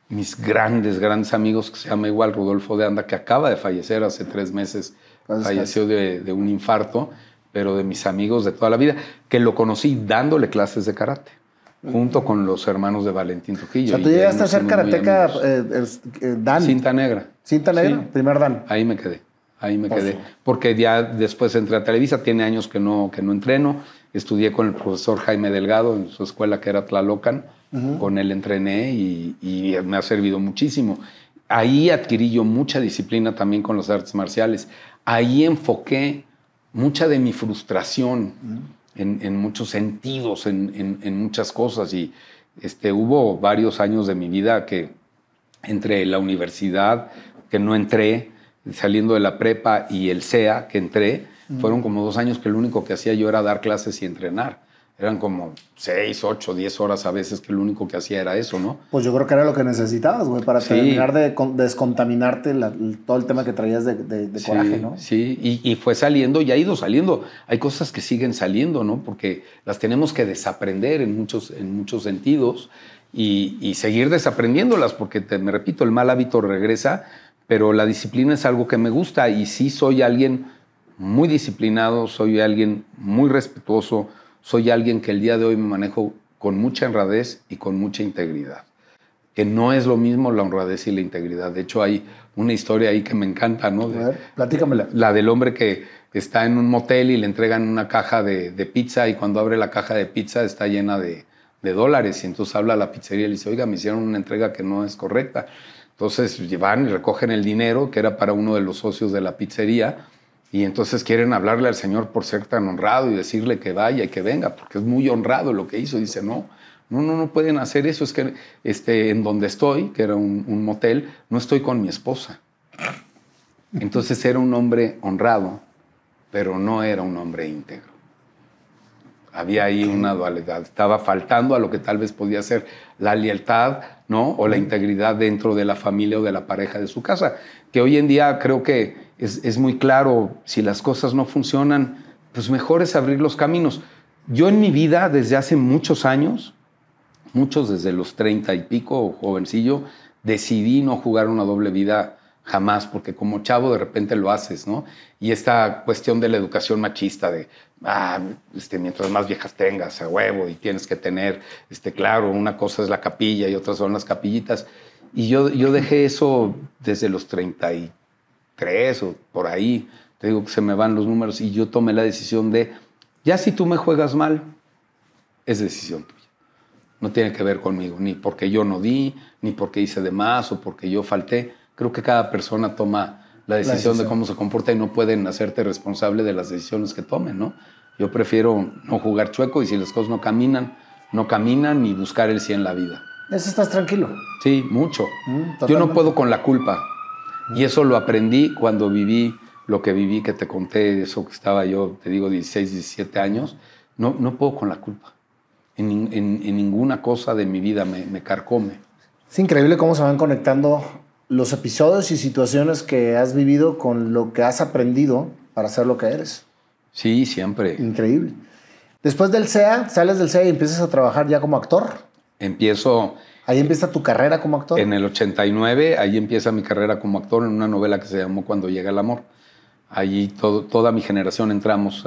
mis grandes, grandes amigos, que se llama igual Rodolfo de Anda, que acaba de fallecer hace tres meses, falleció de, un infarto, pero de mis amigos de toda la vida, que lo conocí dándole clases de karate, junto con los hermanos de Valentín Trujillo. O sea, tú llegaste a ser karateca eh, eh, Dan. Cinta negra. Cinta negra, primer Dan. Ahí me quedé, ahí me quedé. Porque ya después entré a Televisa, tiene años que no, que no entreno, estudié con el profesor Jaime Delgado en su escuela que era Tlalocan, con él entrené y, me ha servido muchísimo. Ahí adquirí yo mucha disciplina también con las artes marciales. Ahí enfoqué mucha de mi frustración en, muchos sentidos, en, muchas cosas. Y este, hubo varios años de mi vida que entre la universidad, que no entré, saliendo de la prepa, y el SEA, que entré, fueron como dos años que lo único que hacía yo era dar clases y entrenar eran como seis, ocho, diez horas a veces que lo único que hacía era eso, ¿no? Pues yo creo que era lo que necesitabas, güey, para terminar de descontaminarte todo el tema que traías de, coraje, ¿no? Sí, y, fue saliendo y ha ido saliendo. Hay cosas que siguen saliendo, ¿no? Porque las tenemos que desaprender en muchos, en muchos sentidos y, seguir desaprendiéndolas, porque te, me repito, el mal hábito regresa, pero la disciplina es algo que me gusta y sí soy alguien muy disciplinado, soy alguien muy respetuoso, soy alguien que el día de hoy me manejo con mucha honradez y con mucha integridad. Que no es lo mismo la honradez y la integridad. De hecho, hay una historia ahí que me encanta, ¿no? De, platícamela. La del hombre que está en un motel y le entregan una caja de, pizza y cuando abre la caja de pizza está llena de, de, dólares. Y entonces habla a la pizzería y le dice, oiga, me hicieron una entrega que no es correcta. Entonces van y recogen el dinero que era para uno de los socios de la pizzería y entonces quieren hablarle al Señor por ser tan honrado y decirle que vaya y que venga, porque es muy honrado lo que hizo. dice, no, no, no, no pueden hacer eso. Es que este, en donde estoy, que era un, motel, no estoy con mi esposa. Entonces era un hombre honrado, pero no era un hombre íntegro. Había ahí una dualidad. Estaba faltando a lo que tal vez podía ser la lealtad, ¿no? O la integridad dentro de la familia o de la pareja de su casa. Que hoy en día creo que es, muy claro, si las cosas no funcionan, pues mejor es abrir los caminos. Yo en mi vida, desde hace muchos años, muchos desde los treinta y pico, jovencillo, decidí no jugar una doble vida jamás, porque como chavo de repente lo haces, ¿no? Y esta cuestión de la educación machista, de, ah, este, mientras más viejas tengas, a huevo, y tienes que tener, este, claro, una cosa es la capilla y otras son las capillitas. Y yo, yo dejé eso desde los 33 o por ahí. Te digo que se me van los números y yo tomé la decisión de, ya si tú me juegas mal, es decisión tuya. No tiene que ver conmigo, ni porque yo no di, ni porque hice de más o porque yo falté. Creo que cada persona toma la decisión, de cómo se comporta y no pueden hacerte responsable de las decisiones que tomen, ¿no? Yo prefiero no jugar chueco y si las cosas no caminan, no caminan ni buscar el sí en la vida. ¿Eso estás tranquilo? Sí, mucho. Mm, Yo no puedo con la culpa. Y eso lo aprendí cuando viví lo que viví, que te conté, eso que estaba yo, te digo, 16, 17 años. No, no puedo con la culpa. En, ninguna cosa de mi vida me, me carcome. Es increíble cómo se van conectando los episodios y situaciones que has vivido con lo que has aprendido para ser lo que eres. Sí, siempre. Increíble. Después del SEA, sales del SEA y empiezas a trabajar ya como actor. Empiezo. Ahí empieza tu carrera como actor. En el 89, ahí empieza mi carrera como actor en una novela que se llamó Cuando llega el amor. Allí toda mi generación entramos.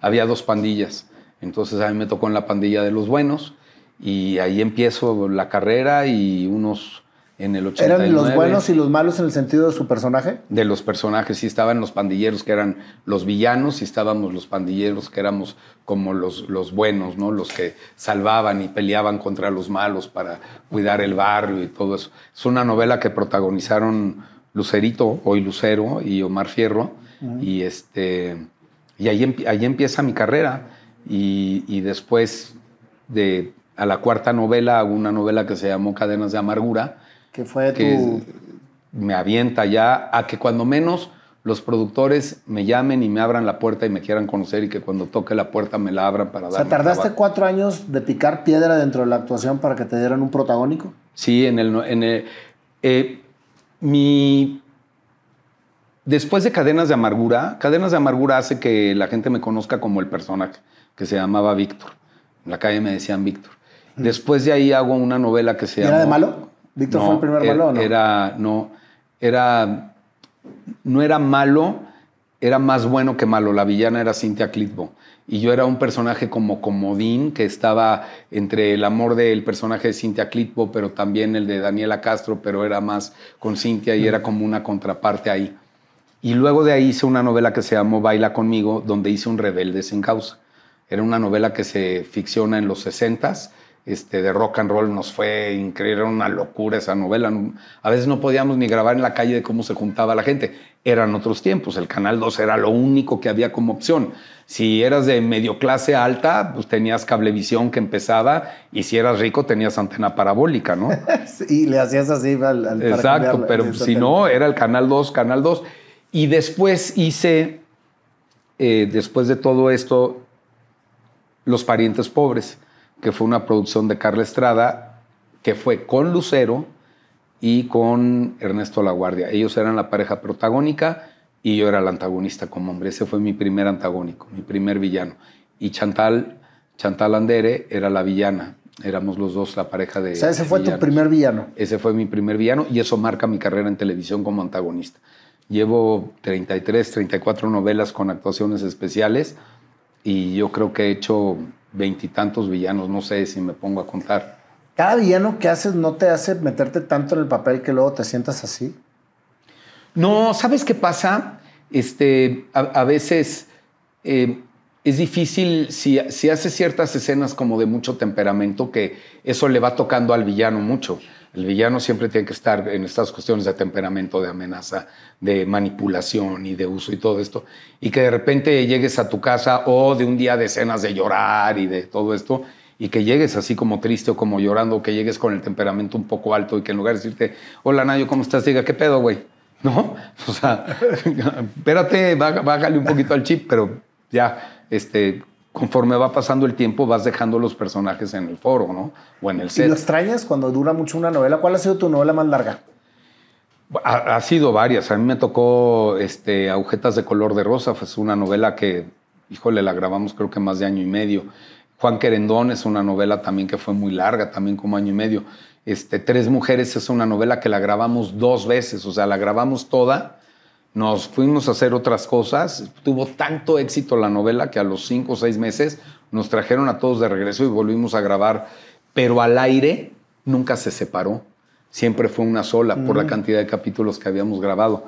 Había dos pandillas. Entonces a mí me tocó en la pandilla de los buenos y ahí empiezo la carrera y unos en el 89. ¿Eran los buenos y los malos en el sentido de su personaje? De los personajes, sí, estaban los pandilleros que eran los villanos y estábamos los pandilleros que éramos como los, los buenos, ¿no? Los que salvaban y peleaban contra los malos para cuidar el barrio y todo eso. Es una novela que protagonizaron Lucerito, hoy Lucero, y Omar Fierro, y, este, y ahí, ahí empieza mi carrera. Y, y después de a la cuarta novela hago una novela que se llamó Cadenas de Amargura, que fue tu... Me avienta ya a que cuando menos los productores me llamen y me abran la puerta y me quieran conocer y que cuando toque la puerta me la abran para dar. O sea, ¿tardaste cuatro años de picar piedra dentro de la actuación para que te dieran un protagónico? Sí, en el... En eh, mi... Después de Cadenas de Amargura, Cadenas de Amargura hace que la gente me conozca como el personaje, que se llamaba Víctor. En la calle me decían Víctor. Después de ahí hago una novela que se llama... ¿Era de malo? ¿Víctor fue el primer malo no? Era, no, era, no era malo, era más bueno que malo. La villana era Cynthia Clitbo. Y yo era un personaje como comodín que estaba entre el amor del personaje de Cynthia Clitbo, pero también el de Daniela Castro, pero era más con Cynthia y era como una contraparte ahí. Y luego de ahí hice una novela que se llamó Baila conmigo, donde hice un rebelde sin causa. Era una novela que se ficciona en los 60s este, de rock and roll nos fue increíble, era una locura esa novela. A veces no podíamos ni grabar en la calle de cómo se juntaba la gente. Eran otros tiempos, el Canal 2 era lo único que había como opción. Si eras de medio clase alta, pues tenías cablevisión que empezaba y si eras rico tenías antena parabólica, ¿no? <laughs> y le hacías así al... al Exacto, pero si no, era el Canal 2, Canal 2. Y después hice, eh, después de todo esto, Los Parientes Pobres que fue una producción de Carla Estrada, que fue con Lucero y con Ernesto Laguardia. Ellos eran la pareja protagónica y yo era el antagonista como hombre. Ese fue mi primer antagónico, mi primer villano. Y Chantal, Chantal Andere era la villana. Éramos los dos la pareja de. O sea, ese fue tu primer villano. Ese fue mi primer villano y eso marca mi carrera en televisión como antagonista. Llevo 33, 34 novelas con actuaciones especiales y yo creo que he hecho veintitantos villanos, no sé si me pongo a contar. ¿Cada villano que haces no te hace meterte tanto en el papel que luego te sientas así? No, ¿sabes qué pasa? Este, a, veces eh, es difícil si, si hace ciertas escenas como de mucho temperamento que eso le va tocando al villano mucho. El villano siempre tiene que estar en estas cuestiones de temperamento, de amenaza, de manipulación y de uso y todo esto. Y que de repente llegues a tu casa o de un día de escenas de llorar y de todo esto, y que llegues así como triste o como llorando, que llegues con el temperamento un poco alto y que en lugar de decirte, hola Nayo, ¿cómo estás? Diga, ¿qué pedo, güey? ¿No? <laughs> O sea, <laughs> espérate, bájale un poquito al chip, pero ya, este, conforme va pasando el tiempo vas dejando los personajes en el foro, ¿no? O en el set. ¿Y lo extrañas cuando dura mucho una novela? ¿Cuál ha sido tu novela más larga? Ha, sido varias. A mí me tocó este, Agujetas de color de rosa. Fue una novela que, híjole, la grabamos creo que más de año y medio. Juan Querendón es una novela también que fue muy larga, también como año y medio. Este, Tres mujeres es una novela que la grabamos dos veces, o sea, la grabamos toda nos fuimos a hacer otras cosas. Tuvo tanto éxito la novela que a los cinco o seis meses nos trajeron a todos de regreso y volvimos a grabar, pero al aire nunca se separó. Siempre fue una sola por la cantidad de capítulos que habíamos grabado.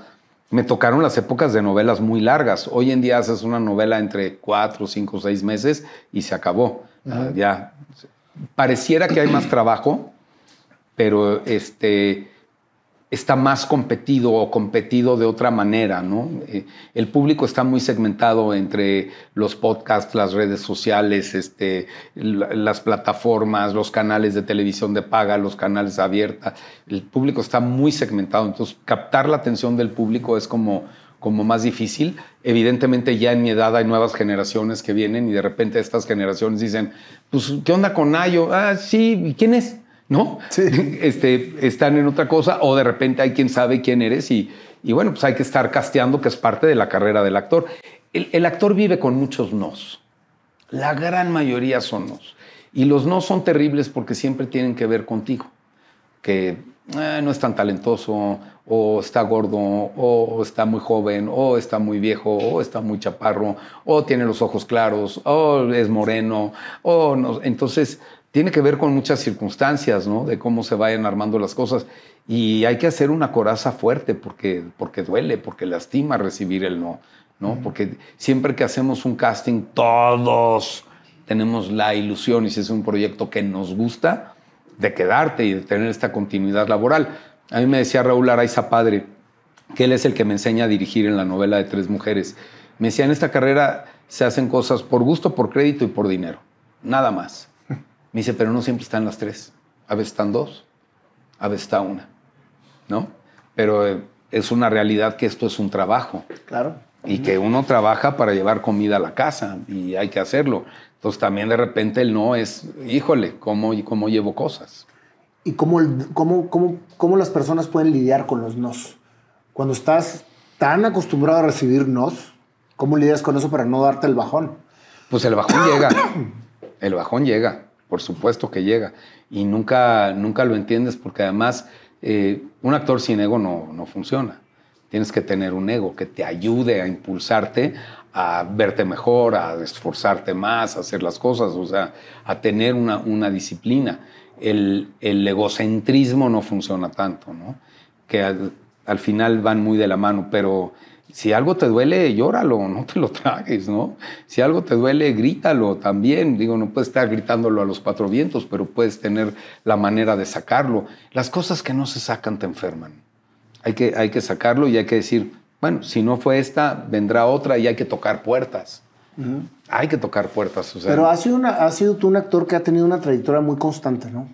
Me tocaron las épocas de novelas muy largas. Hoy en día haces una novela entre cuatro, cinco, seis meses y se acabó. Ya pareciera que hay más trabajo, pero este está más competido o competido de otra manera, ¿no? Eh, el público está muy segmentado entre los podcasts, las redes sociales, este, las plataformas, los canales de televisión de paga, los canales abiertos. El público está muy segmentado, entonces captar la atención del público es como, como más difícil. Evidentemente ya en mi edad hay nuevas generaciones que vienen y de repente estas generaciones dicen, pues, ¿qué onda con Nayo? Ah, sí, ¿quién es? ¿No? Sí. <laughs> Este, están en otra cosa o de repente hay quien sabe quién eres y, y bueno, pues hay que estar casteando, que es parte de la carrera del actor. El, actor vive con muchos nos. La gran mayoría son nos. Y los nos son terribles porque siempre tienen que ver contigo. Que eh, no es tan talentoso, o está gordo, o está muy joven, o está muy viejo, o está muy chaparro, o tiene los ojos claros, o es moreno, o no. Entonces, tiene que ver con muchas circunstancias, ¿no? De cómo se vayan armando las cosas. Y hay que hacer una coraza fuerte porque, porque duele, porque lastima recibir el no, ¿no? Porque siempre que hacemos un casting, todos tenemos la ilusión, y si es un proyecto que nos gusta, de quedarte y de tener esta continuidad laboral. A mí me decía Raúl Araiza Padre, que él es el que me enseña a dirigir en la novela de Tres Mujeres. Me decía, en esta carrera se hacen cosas por gusto, por crédito y por dinero. Nada más. Me dice, pero no siempre están las tres. A veces están dos, a veces está una. ¿No? Pero eh, es una realidad que esto es un trabajo. Claro. Y que uno trabaja para llevar comida a la casa y hay que hacerlo. Entonces también de repente el no es, híjole, ¿cómo, cómo llevo cosas? ¿Y cómo, cómo, cómo, cómo las personas pueden lidiar con los nos? Cuando estás tan acostumbrado a recibir nos, ¿cómo lidias con eso para no darte el bajón? Pues el bajón llega. El bajón llega por supuesto que llega. Y nunca, nunca lo entiendes porque además eh, un actor sin ego no, no funciona. Tienes que tener un ego que te ayude a impulsarte a verte mejor, a esforzarte más, a hacer las cosas, o sea, a tener una, una disciplina. El, el, egocentrismo no funciona tanto, ¿no? Que al, al, final van muy de la mano, pero si algo te duele, llóralo, no te lo tragues, ¿no? Si algo te duele, grítalo también. Digo, no puedes estar gritándolo a los cuatro vientos, pero puedes tener la manera de sacarlo. Las cosas que no se sacan te enferman. Hay que, hay que sacarlo y hay que decir, bueno, si no fue esta, vendrá otra y hay que tocar puertas. Hay que tocar puertas. pero has sido, una, has sido tú un actor que ha tenido una trayectoria muy constante, ¿no?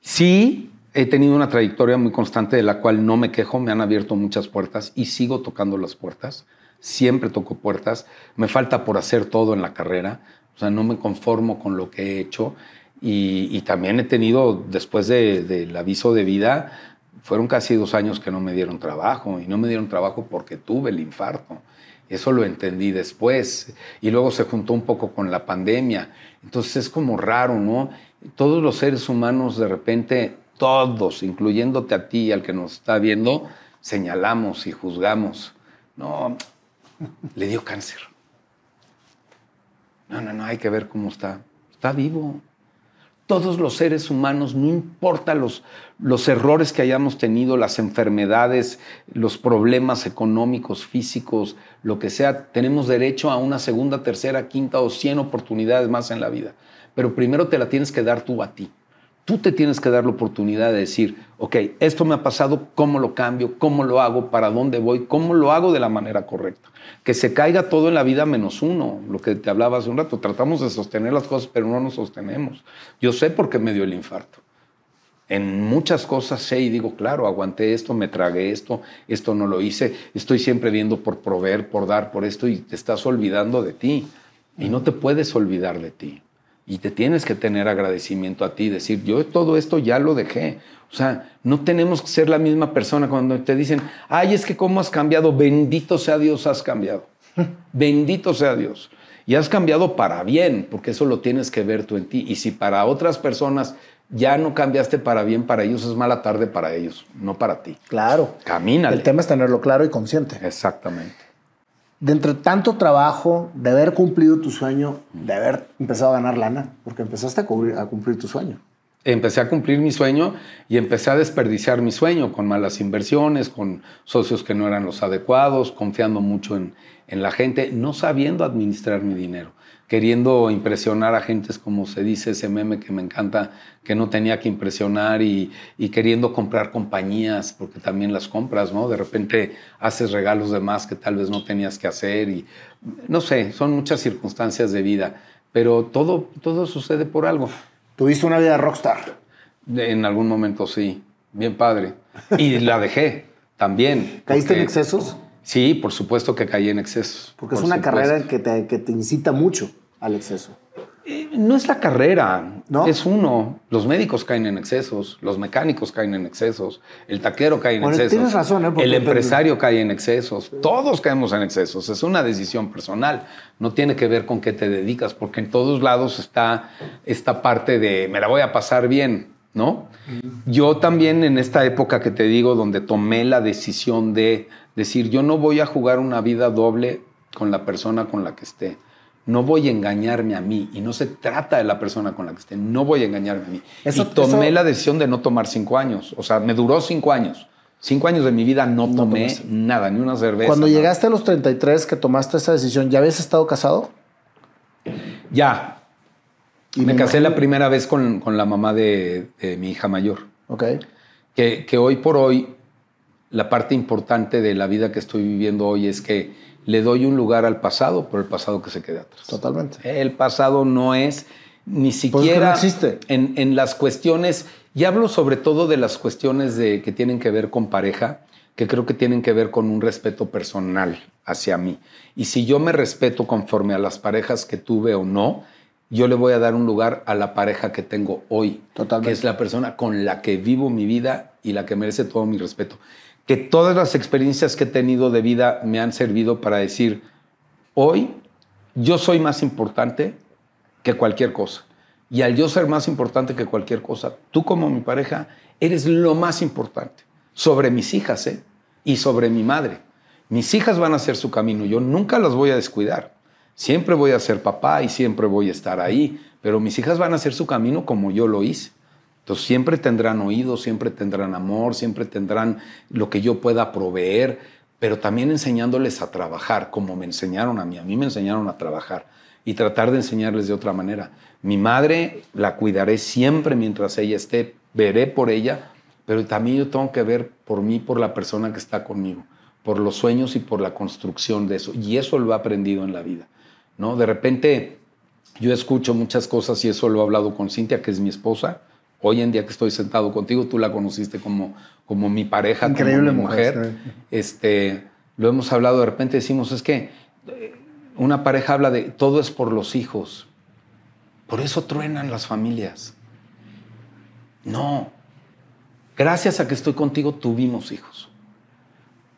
Sí, He tenido una trayectoria muy constante de la cual no me quejo, me han abierto muchas puertas y sigo tocando las puertas. Siempre toco puertas. Me falta por hacer todo en la carrera. O sea, no me conformo con lo que he hecho. Y, también he tenido, después del aviso de vida, fueron casi dos años que no me dieron trabajo. Y no me dieron trabajo porque tuve el infarto. Eso lo entendí después. Y luego se juntó un poco con la pandemia. Entonces es como raro, ¿no? Todos los seres humanos de repente todos, incluyéndote a ti y al que nos está viendo, señalamos y juzgamos. No, le dio cáncer. No, no, no, hay que ver cómo está. Está vivo. Todos los seres humanos, no importa los, los errores que hayamos tenido, las enfermedades, los problemas económicos, físicos, lo que sea, tenemos derecho a una segunda, tercera, quinta o cien oportunidades más en la vida. Pero primero te la tienes que dar tú a ti. Tú te tienes que dar la oportunidad de decir, ok, esto me ha pasado, ¿cómo lo cambio? ¿Cómo lo hago? ¿Para dónde voy? ¿Cómo lo hago de la manera correcta? Que se caiga todo en la vida menos uno, lo que te hablaba hace un rato. Tratamos de sostener las cosas, pero no nos sostenemos. Yo sé por qué me dio el infarto. En muchas cosas sé y digo, claro, aguanté esto, me tragué esto, esto no lo hice, estoy siempre viendo por proveer, por dar, por esto y te estás olvidando de ti. Y no te puedes olvidar de ti. Y te tienes que tener agradecimiento a ti, decir, yo todo esto ya lo dejé. O sea, no tenemos que ser la misma persona cuando te dicen, ay, es que cómo has cambiado, bendito sea Dios, has cambiado. <laughs> bendito sea Dios. Y has cambiado para bien, porque eso lo tienes que ver tú en ti. Y si para otras personas ya no cambiaste para bien, para ellos es mala tarde para ellos, no para ti. Claro. Camina. El tema es tenerlo claro y consciente. Exactamente de entre tanto trabajo, de haber cumplido tu sueño, de haber empezado a ganar lana, porque empezaste a, cumplir tu sueño. Empecé a cumplir mi sueño y empecé a desperdiciar mi sueño con malas inversiones, con socios que no eran los adecuados, confiando mucho en, en la gente, no sabiendo administrar mi dinero, queriendo impresionar a gentes, como se dice ese meme que me encanta, que no tenía que impresionar y, y, queriendo comprar compañías, porque también las compras, ¿no? De repente haces regalos de más que tal vez no tenías que hacer y no sé, son muchas circunstancias de vida, pero todo, todo sucede por algo. Tuviste una vida rockstar. En algún momento sí, bien padre. Y la dejé también. ¿Caíste en excesos? Sí, por supuesto que caí en excesos. Porque es una carrera que te, que te incita mucho al exceso. Eh, no es la carrera, ¿No? es uno. Los médicos caen en excesos, los mecánicos caen en excesos, el taquero cae en excesos. Tienes razón, ¿eh? el empresario cae en excesos, todos caemos en excesos. Es una decisión personal, no tiene que ver con qué te dedicas, porque en todos lados está esta parte de me la voy a pasar bien, ¿no? Yo también en esta época que te digo, donde tomé la decisión de decir, yo no voy a jugar una vida doble con la persona con la que esté no voy a engañarme a mí y no se trata de la persona con la que esté, no voy a engañarme a mí. y tomé la decisión de no tomar cinco años, o sea, me duró cinco años. Cinco años de mi vida no, tomé nada, ni una cerveza. Cuando llegaste a los 33 que tomaste esa decisión, ¿ya habías estado casado? Ya. Y me, casé la primera vez con, la mamá de, mi hija mayor. Ok. Que, que hoy por hoy, la parte importante de la vida que estoy viviendo hoy es que le doy un lugar al pasado por el pasado que se quede atrás. Totalmente. El pasado no es ni pues siquiera no existe. En, en, las cuestiones, y hablo sobre todo de las cuestiones de, que tienen que ver con pareja, que creo que tienen que ver con un respeto personal hacia mí. Y si yo me respeto conforme a las parejas que tuve o no, yo le voy a dar un lugar a la pareja que tengo hoy, Totalmente. que es la persona con la que vivo mi vida y la que merece todo mi respeto que todas las experiencias que he tenido de vida me han servido para decir, hoy yo soy más importante que cualquier cosa. Y al yo ser más importante que cualquier cosa, tú como mi pareja eres lo más importante sobre mis hijas ¿eh? y sobre mi madre. Mis hijas van a hacer su camino, yo nunca las voy a descuidar. Siempre voy a ser papá y siempre voy a estar ahí, pero mis hijas van a hacer su camino como yo lo hice. Entonces siempre tendrán oídos, siempre tendrán amor, siempre tendrán lo que yo pueda proveer, pero también enseñándoles a trabajar, como me enseñaron a mí. A mí me enseñaron a trabajar y tratar de enseñarles de otra manera. Mi madre la cuidaré siempre mientras ella esté, veré por ella, pero también yo tengo que ver por mí, por la persona que está conmigo, por los sueños y por la construcción de eso. Y eso lo he aprendido en la vida. ¿no? De repente yo escucho muchas cosas y eso lo he hablado con Cintia, que es mi esposa Hoy en día que estoy sentado contigo, tú la conociste como, como mi pareja, Increíble como mi mujer. Este, lo hemos hablado, de repente decimos, es que eh, una pareja habla de todo es por los hijos. Por eso truenan las familias. No. Gracias a que estoy contigo tuvimos hijos.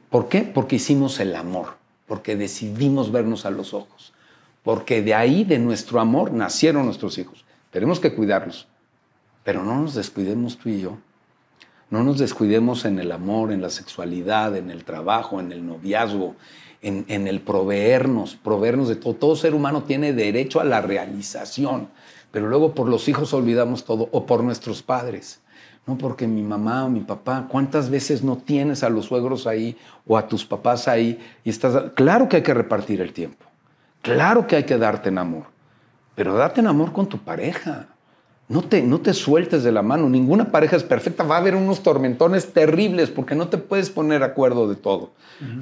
¿Por qué? Porque hicimos el amor, porque decidimos vernos a los ojos, porque de ahí, de nuestro amor, nacieron nuestros hijos. Tenemos que cuidarlos. Pero no nos descuidemos tú y yo. No nos descuidemos en el amor, en la sexualidad, en el trabajo, en el noviazgo, en, el proveernos, proveernos de todo. Todo ser humano tiene derecho a la realización, pero luego por los hijos olvidamos todo, o por nuestros padres. No, porque mi mamá o mi papá, ¿cuántas veces no tienes a los suegros ahí o a tus papás ahí? Y estás. Claro que hay que repartir el tiempo. Claro que hay que darte en amor. Pero date en amor con tu pareja. No te, no te sueltes de la mano. Ninguna pareja es perfecta. Va a haber unos tormentones terribles porque no te puedes poner acuerdo de todo.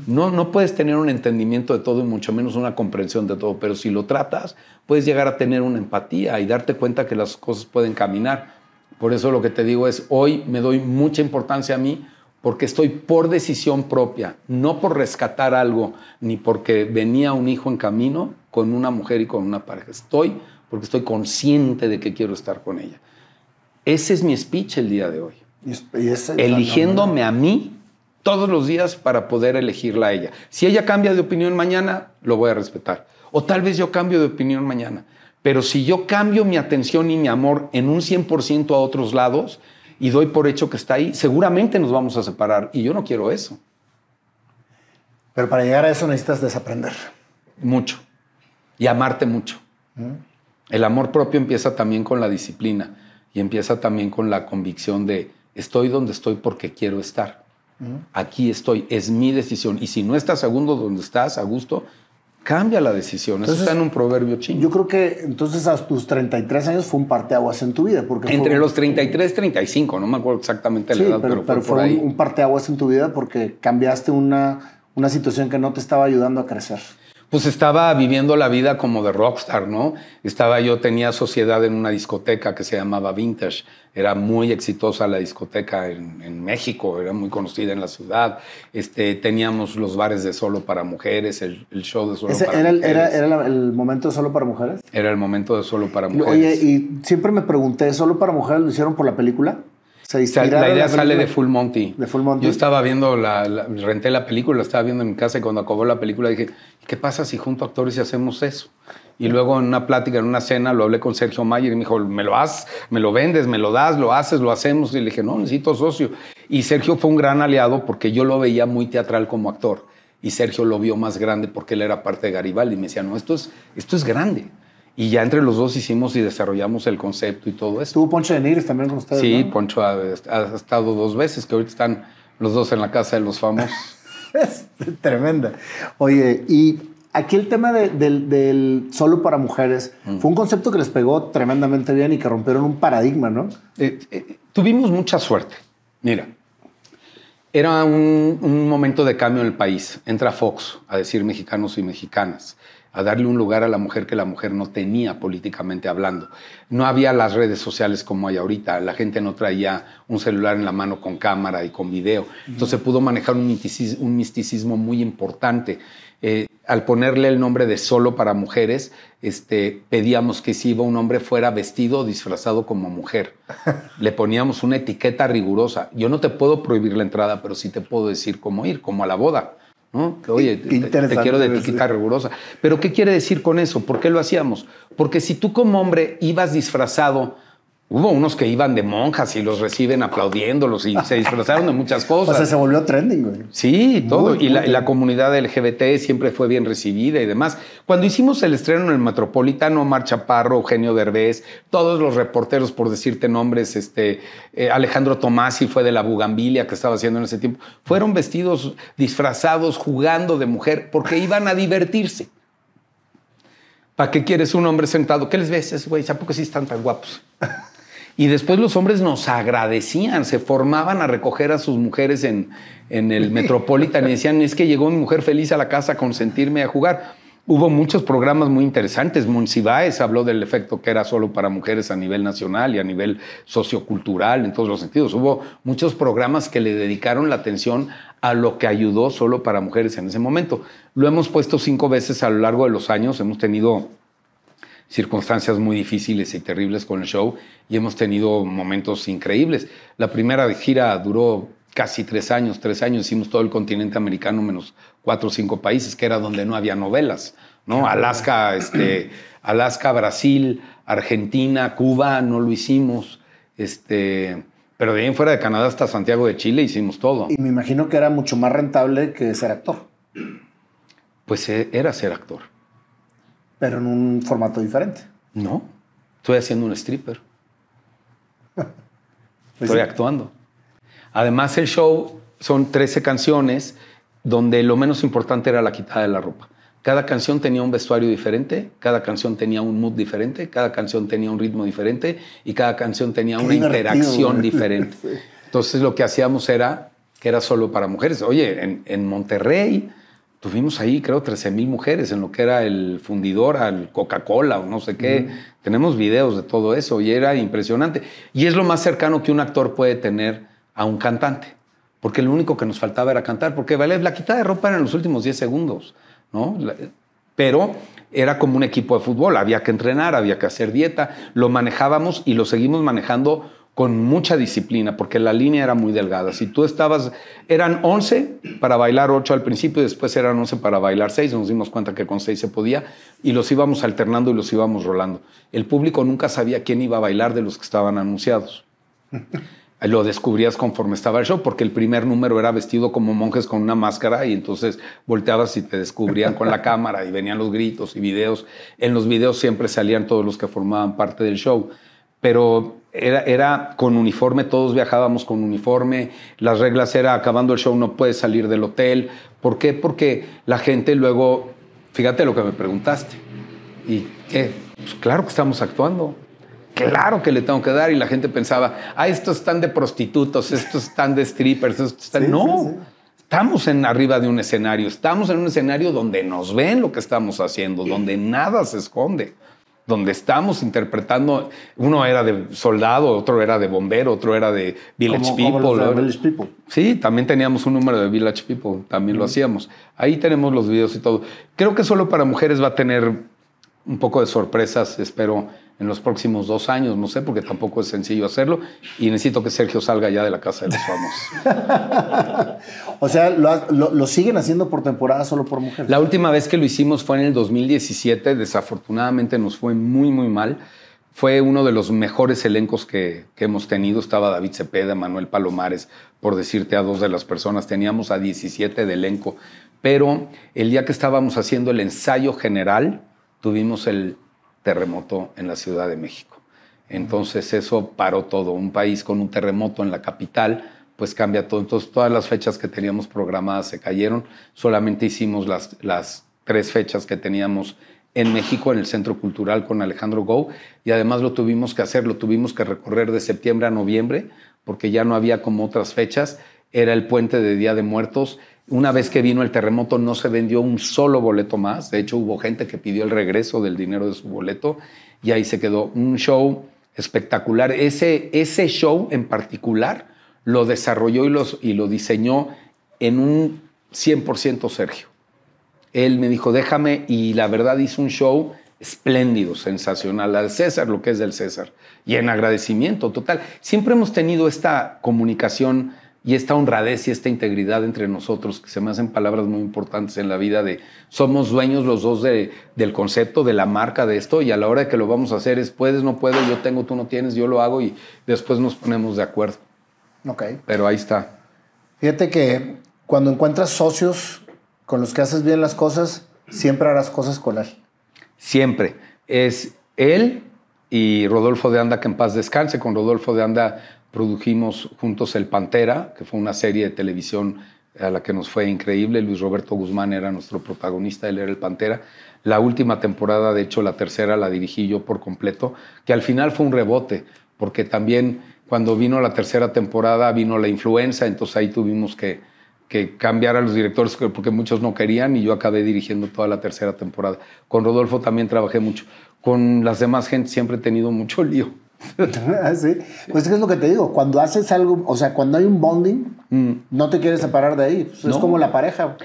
no, no puedes tener un entendimiento de todo y mucho menos una comprensión de todo. Pero si lo tratas, puedes llegar a tener una empatía y darte cuenta que las cosas pueden caminar. Por eso lo que te digo es, hoy me doy mucha importancia a mí porque estoy por decisión propia, no por rescatar algo, ni porque venía un hijo en camino con una mujer y con una pareja. Estoy porque estoy consciente de que quiero estar con ella. Ese es mi speech el día de hoy. Eligiéndome a mí todos los días para poder elegirla a ella. Si ella cambia de opinión mañana, lo voy a respetar. O tal vez yo cambio de opinión mañana. Pero si yo cambio mi atención y mi amor en un 100% a otros lados y doy por hecho que está ahí, seguramente nos vamos a separar. Y yo no quiero eso. Pero para llegar a eso necesitas desaprender. Mucho. Y amarte mucho. El amor propio empieza también con la disciplina. y empieza también con la convicción de estoy donde estoy porque quiero estar. Aquí estoy, es mi decisión. Y si no estás segundo donde estás, a gusto, cambia la decisión. Eso está en un proverbio chino. Yo creo que entonces a tus 33 años fue un parteaguas en tu vida. Porque Entre los 33 y 35, no me acuerdo exactamente la edad, pero, pero, fue, ahí. un parteaguas en tu vida porque cambiaste una, una situación que no te estaba ayudando a crecer pues estaba viviendo la vida como de rockstar, ¿no? Estaba yo, tenía sociedad en una discoteca que se llamaba Vintage. Era muy exitosa la discoteca en, México, era muy conocida en la ciudad. Este, teníamos los bares de solo para mujeres, el, show de solo para era mujeres. Era, ¿Era el momento de solo para mujeres? Era el momento de solo para mujeres. Oye, y siempre me pregunté, ¿solo para mujeres lo hicieron por la película? La idea sale de Full Monty. De Full Monty. Yo estaba viendo, la, renté la película, la estaba viendo en mi casa y cuando acabó la película dije, ¿qué pasa si junto a actores y hacemos eso? Y luego en una plática, en una cena, lo hablé con Sergio Mayer y me dijo, ¿me lo haces? ¿Me lo vendes? ¿Me lo das? ¿Lo haces? ¿Lo hacemos? Y le dije, no, necesito socio. Y Sergio fue un gran aliado porque yo lo veía muy teatral como actor. Y Sergio lo vio más grande porque él era parte de Garibaldi. Y me decía, no, esto es, esto es grande. Y ya entre los dos hicimos y desarrollamos el concepto y todo eso. ¿Estuvo Poncho de Nigris también con ustedes? Sí, Poncho ha, estado dos veces, que ahorita están los dos en la casa de los famosos. <laughs> es tremenda. Oye, y aquí el tema del, solo para mujeres mm. fue un concepto que les pegó tremendamente bien y que rompieron un paradigma, ¿no? Eh, eh, tuvimos mucha suerte. Mira, era un, un momento de cambio en el país. Entra Fox a decir mexicanos y mexicanas a darle un lugar a la mujer que la mujer no tenía políticamente hablando. No había las redes sociales como hay ahorita, la gente no traía un celular en la mano con cámara y con video, entonces pudo manejar un misticismo, muy importante. Eh, al ponerle el nombre de solo para mujeres, este, pedíamos que si iba un hombre fuera vestido o disfrazado como mujer. <laughs> Le poníamos una etiqueta rigurosa. Yo no te puedo prohibir la entrada, pero sí te puedo decir cómo ir, como a la boda. Que, oye, te, quiero de etiqueta rigurosa. Pero ¿qué quiere decir con eso? ¿Por qué lo hacíamos? Porque si tú como hombre ibas disfrazado Hubo unos que iban de monjas y los reciben aplaudiéndolos y se disfrazaron de muchas cosas. <laughs> O sea, se volvió trending, güey. Sí, todo. y la, comunidad LGBT siempre fue bien recibida y demás. Cuando hicimos el estreno en el Metropolitano, Mar Chaparro, Eugenio Derbez, todos los reporteros, por decirte nombres, este, eh, Alejandro Tomasi fue de la Bugambilia que estaba haciendo en ese tiempo, fueron vestidos, disfrazados, jugando de mujer, porque iban a divertirse. ¿Para qué quieres un hombre sentado? ¿Qué les ves, güey? ¿A poco sí están tan guapos? <laughs> Y después los hombres nos agradecían, se formaban a recoger a sus mujeres en, en el <laughs> Metropolitan y decían, es que llegó mi mujer feliz a la casa a consentirme a jugar. Hubo muchos programas muy interesantes. Monsiváis habló del efecto que era solo para mujeres a nivel nacional y a nivel sociocultural, en todos los sentidos. Hubo muchos programas que le dedicaron la atención a lo que ayudó solo para mujeres en ese momento. Lo hemos puesto cinco veces a lo largo de los años. Hemos tenido circunstancias muy difíciles y terribles con el show y hemos tenido momentos increíbles. La primera gira duró casi tres años, tres años, hicimos todo el continente americano menos cuatro o cinco países, que era donde no había novelas, ¿no? Alaska, este, Alaska, Brasil, Argentina, Cuba, no lo hicimos, este, pero de ahí en fuera de Canadá hasta Santiago de Chile hicimos todo. Y me imagino que era mucho más rentable que ser actor. Pues eh, era ser actor pero en un formato diferente. No, estoy haciendo un stripper. <laughs> Pues estoy actuando. Además, el show son 13 canciones donde lo menos importante era la quitada de la ropa. Cada canción tenía un vestuario diferente, cada canción tenía un mood diferente, cada canción tenía un ritmo diferente y cada canción tenía una interacción <laughs> diferente. Entonces lo que hacíamos era que era solo para mujeres. Oye, en, en Monterrey tuvimos ahí, creo, 13 mil mujeres en lo que era el fundidor al Coca-Cola o no sé qué. Tenemos videos de todo eso y era impresionante. Y es lo más cercano que un actor puede tener a un cantante. Porque lo único que nos faltaba era cantar. Porque vale, la quitada de ropa era en los últimos 10 segundos, ¿no? Pero era como un equipo de fútbol. Había que entrenar, había que hacer dieta. Lo manejábamos y lo seguimos manejando con mucha disciplina, porque la línea era muy delgada. Si tú estabas, eran 11 para bailar 8 al principio y después eran 11 para bailar 6, nos dimos cuenta que con 6 se podía y los íbamos alternando y los íbamos rolando. El público nunca sabía quién iba a bailar de los que estaban anunciados. <laughs> Lo descubrías conforme estaba el show, porque el primer número era vestido como monjes con una máscara y entonces volteabas y te descubrían con la <laughs> cámara y venían los gritos y videos. En los videos siempre salían todos los que formaban parte del show pero era, era con uniforme, todos viajábamos con uniforme, las reglas era acabando el show no puedes salir del hotel. ¿Por qué? Porque la gente luego, fíjate lo que me preguntaste, ¿y qué? Pues claro que estamos actuando. Claro que le tengo que dar y la gente pensaba, ah, estos están de prostitutos, estos están de strippers, estos están... no, estamos en arriba de un escenario, estamos en un escenario donde nos ven lo que estamos haciendo, donde nada se esconde donde estamos interpretando, uno era de soldado, otro era de bombero, otro era de Village People. Village People. Sí, también teníamos un número de Village People, también lo hacíamos. Ahí tenemos los videos y todo. Creo que solo para mujeres va a tener un poco de sorpresas, espero, en los próximos dos años, no sé, porque tampoco es sencillo hacerlo y necesito que Sergio salga ya de la casa de los famosos. <laughs> o sea, ¿lo, siguen haciendo por temporada solo por mujeres? La última vez que lo hicimos fue en el 2017, desafortunadamente nos fue muy, muy mal. Fue uno de los mejores elencos que, que hemos tenido. Estaba David Cepeda, Manuel Palomares, por decirte a dos de las personas. Teníamos a 17 de elenco. Pero el día que estábamos haciendo el ensayo general, tuvimos el terremoto en la Ciudad de México. Entonces eso paró todo. Un país con un terremoto en la capital, pues cambia todo. Entonces todas las fechas que teníamos programadas se cayeron. Solamente hicimos las, las tres fechas que teníamos en México, en el Centro Cultural con Alejandro Gou, y además lo tuvimos que hacer, lo tuvimos que recorrer de septiembre a noviembre, porque ya no había como otras fechas. Era el puente de Día de Muertos una vez que vino el terremoto no se vendió un solo boleto más. De hecho, hubo gente que pidió el regreso del dinero de su boleto y ahí se quedó. Un show espectacular. Ese, ese show en particular lo desarrolló y, y lo diseñó en un 100% Sergio. Él me dijo, déjame, y la verdad hizo un show espléndido, sensacional, al César, lo que es del César, y en agradecimiento total. Siempre hemos tenido esta comunicación y esta honradez y esta integridad entre nosotros, que se me hacen palabras muy importantes en la vida de somos dueños los dos de, del concepto, de la marca de esto, y a la hora de que lo vamos a hacer es puedes, no puedo, yo tengo, tú no tienes, yo lo hago y después nos ponemos de acuerdo. Ok. Pero ahí está. Fíjate que cuando encuentras socios con los que haces bien las cosas, siempre harás cosas con él. Siempre. Es él y Rodolfo de Anda, que en paz descanse. Con Rodolfo de Anda Produjimos juntos El Pantera, que fue una serie de televisión a la que nos fue increíble. Luis Roberto Guzmán era nuestro protagonista, él era el Pantera. La última temporada, de hecho la tercera, la dirigí yo por completo, que al final fue un rebote, porque también cuando vino la tercera temporada vino la influenza, entonces ahí tuvimos que, que cambiar a los directores porque muchos no querían y yo acabé dirigiendo toda la tercera temporada. Con Rodolfo también trabajé mucho. Con las demás gente siempre he tenido mucho lío. <laughs> Ah, sí. Pues es lo que te digo, cuando haces algo, o sea, cuando hay un bonding, mm. no te quieres separar de ahí. Pues es como la pareja.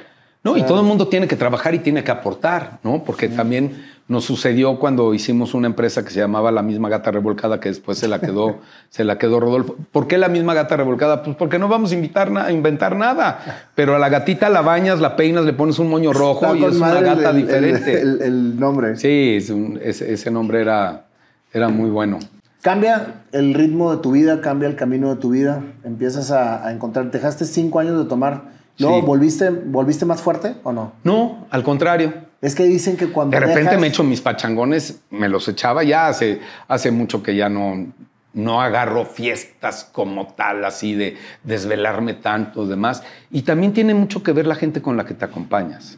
No, y todo el mundo tiene que trabajar y tiene que aportar, ¿no? Porque también nos sucedió cuando hicimos una empresa que se llamaba La misma gata revolcada, que después se la quedó, <laughs> se la quedó Rodolfo. ¿Por qué la misma gata revolcada? Pues porque no vamos a invitar a inventar nada. Pero a la gatita la bañas, la peinas, le pones un moño rojo y es una gata diferente. El, nombre. Sí, ese, ese nombre era, era muy bueno. Cambia el ritmo de tu vida, cambia el camino de tu vida, empiezas a, encontrar, dejaste cinco años de tomar, ¿no? ¿volviste, ¿volviste más fuerte o no? No, al contrario. Es que dicen que cuando De repente me echo mis pachangones, me los echaba ya hace, hace mucho que ya no, no agarro fiestas como tal, así de desvelarme tanto, demás. Y también tiene mucho que ver la gente con la que te acompañas.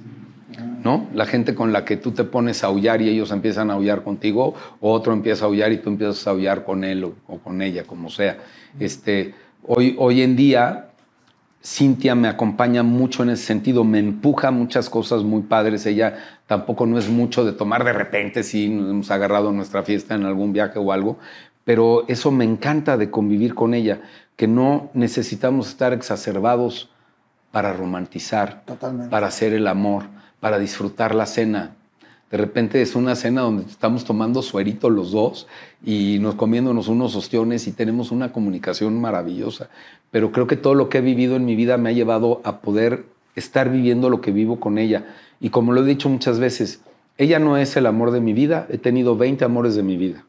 ¿No? La gente con la que tú te pones a aullar y ellos empiezan a aullar contigo, o otro empieza a aullar y tú empiezas a aullar con él o, con ella, como sea. Este, hoy, hoy en día, Cintia me acompaña mucho en ese sentido, me empuja muchas cosas muy padres. Ella tampoco no es mucho de tomar de repente, si nos hemos agarrado nuestra fiesta en algún viaje o algo, pero eso me encanta de convivir con ella, que no necesitamos estar exacerbados para romantizar, para hacer el amor para disfrutar la cena. De repente es una cena donde estamos tomando suerito los dos y nos comiéndonos unos ostiones y tenemos una comunicación maravillosa. Pero creo que todo lo que he vivido en mi vida me ha llevado a poder estar viviendo lo que vivo con ella. Y como lo he dicho muchas veces, ella no es el amor de mi vida, he tenido 20 amores de mi vida.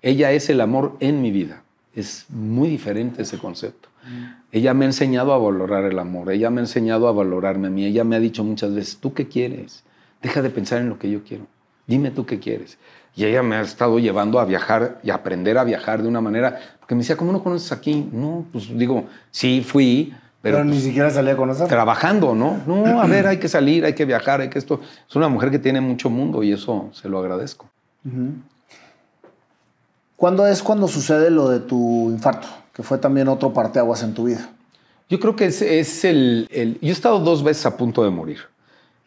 Ella es el amor en mi vida. Es muy diferente ese concepto. Ella me ha enseñado a valorar el amor, ella me ha enseñado a valorarme a mí, ella me ha dicho muchas veces, ¿tú qué quieres? Deja de pensar en lo que yo quiero, dime tú qué quieres. Y ella me ha estado llevando a viajar y aprender a viajar de una manera, porque me decía, ¿cómo no conoces aquí? No, pues digo, sí fui, pero, ni pues, siquiera salí a conocer. Trabajando, ¿no? No, <clears throat> a ver, hay que salir, hay que viajar, hay que esto. Es una mujer que tiene mucho mundo y eso se lo agradezco. ¿Cuándo es cuando sucede lo de tu infarto? Que fue también otro parteaguas en tu vida. Yo creo que es, es el, el, Yo he estado dos veces a punto de morir.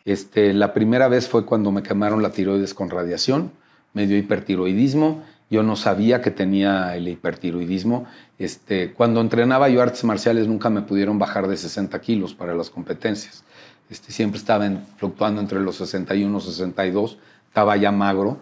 Este, la primera vez fue cuando me quemaron la tiroides con radiación, me dio hipertiroidismo. Yo no sabía que tenía el hipertiroidismo. Este, cuando entrenaba yo artes marciales nunca me pudieron bajar de 60 kilos para las competencias. Este, siempre estaba fluctuando entre los 61 y 62. Estaba ya magro,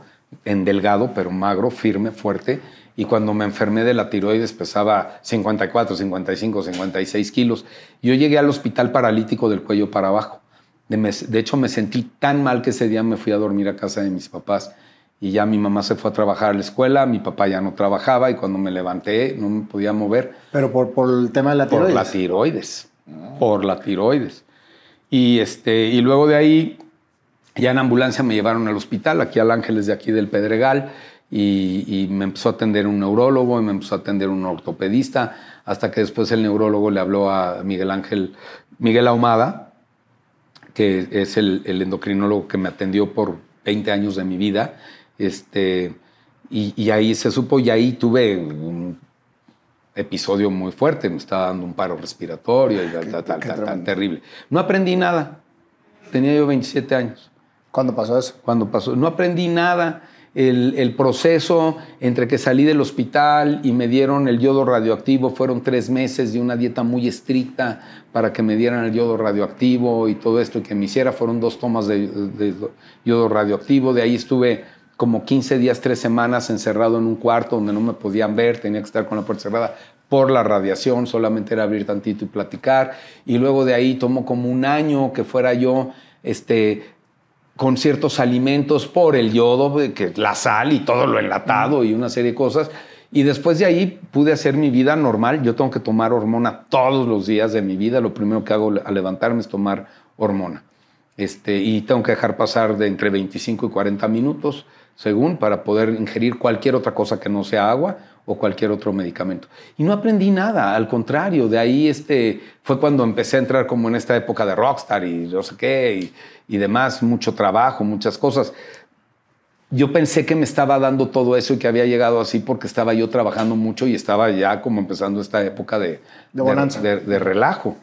en delgado, pero magro, firme, fuerte. Y cuando me enfermé de la tiroides pesaba 54, 55, 56 kilos. Yo llegué al hospital paralítico del cuello para abajo. De, hecho, me sentí tan mal que ese día me fui a dormir a casa de mis papás. Y ya mi mamá se fue a trabajar a la escuela, mi papá ya no trabajaba y cuando me levanté no me podía mover. ¿Pero por, por el tema de la tiroides? Por la tiroides. Por la tiroides. Y, este, y luego de ahí, ya en ambulancia me llevaron al hospital, aquí al Ángeles de aquí del Pedregal y, me empezó a atender un neurólogo y me empezó a atender un ortopedista, hasta que después el neurólogo le habló a Miguel Ángel, Miguel Ahumada, que es el, endocrinólogo que me atendió por 20 años de mi vida, este, y, ahí se supo, y ahí tuve un episodio muy fuerte, me estaba dando un paro respiratorio y tal, tal, tal, terrible. No aprendí nada, tenía yo 27 años. ¿Cuándo pasó eso? Cuando pasó, no aprendí nada el, proceso entre que salí del hospital y me dieron el yodo radioactivo fueron tres meses de una dieta muy estricta para que me dieran el yodo radioactivo y todo esto que me hiciera. Fueron dos tomas de, yodo radioactivo. De ahí estuve como 15 días, tres semanas encerrado en un cuarto donde no me podían ver, tenía que estar con la puerta cerrada por la radiación, solamente era abrir tantito y platicar. Y luego de ahí tomó como un año que fuera yo este, con ciertos alimentos por el yodo, que la sal y todo lo enlatado y una serie de cosas. Y después de ahí pude hacer mi vida normal. Yo tengo que tomar hormona todos los días de mi vida. Lo primero que hago al levantarme es tomar hormona. Este, y tengo que dejar pasar de entre 25 y 40 minutos, según, para poder ingerir cualquier otra cosa que no sea agua o cualquier otro medicamento. Y no aprendí nada, al contrario, de ahí este, fue cuando empecé a entrar como en esta época de rockstar y no sé qué, y, demás, mucho trabajo, muchas cosas. Yo pensé que me estaba dando todo eso y que había llegado así porque estaba yo trabajando mucho y estaba ya como empezando esta época de, de, de, relajo.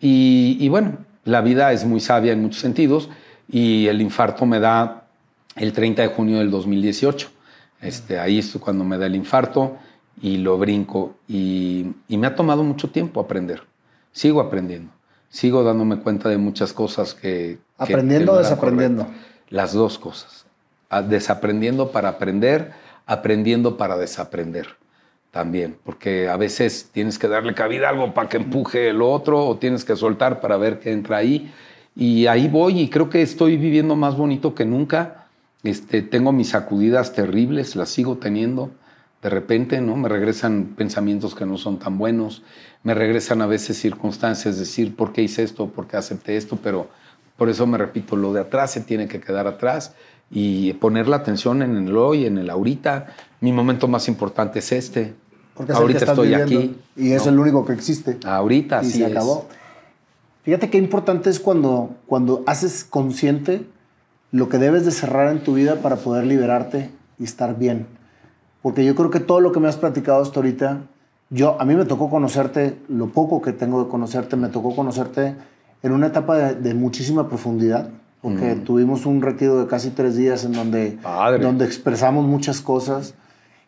y, y bueno, la vida es muy sabia en muchos sentidos y el infarto me da el 30 de junio del 2018. Este, ahí es cuando me da el infarto y lo brinco. Y, me ha tomado mucho tiempo aprender. Sigo aprendiendo. Sigo dándome cuenta de muchas cosas que... ¿Aprendiendo o desaprendiendo? Las dos cosas. Desaprendiendo para aprender, aprendiendo para desaprender también. Porque a veces tienes que darle cabida a algo para que empuje el otro o tienes que soltar para ver qué entra ahí. Y ahí voy y creo que estoy viviendo más bonito que nunca este, tengo mis sacudidas terribles, las sigo teniendo. De repente, ¿no? Me regresan pensamientos que no son tan buenos, me regresan a veces circunstancias, decir, ¿por qué hice esto? ¿Por qué acepté esto? Pero por eso me repito, lo de atrás se tiene que quedar atrás y poner la atención en el hoy, en el ahorita. Mi momento más importante es este. Porque ahorita estoy aquí. Y es el único que existe. Ahorita, y se acabó. Fíjate qué importante es cuando, cuando haces consciente lo que debes de cerrar en tu vida para poder liberarte y estar bien. Porque yo creo que todo lo que me has platicado hasta ahorita, yo, a mí me tocó conocerte, lo poco que tengo de conocerte, me tocó conocerte en una etapa de, muchísima profundidad, porque mm. tuvimos un retiro de casi tres días en donde, donde expresamos muchas cosas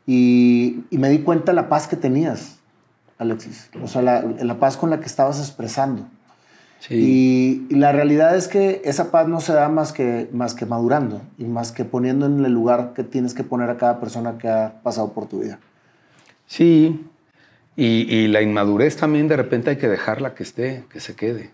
y, me di cuenta la paz que tenías, Alexis. O sea, la, la paz con la que estabas expresando. Y, la realidad es que esa paz no se da más que, más que madurando y más que poniendo en el lugar que tienes que poner a cada persona que ha pasado por tu vida. Sí, y, la inmadurez también de repente hay que dejarla que esté, que se quede.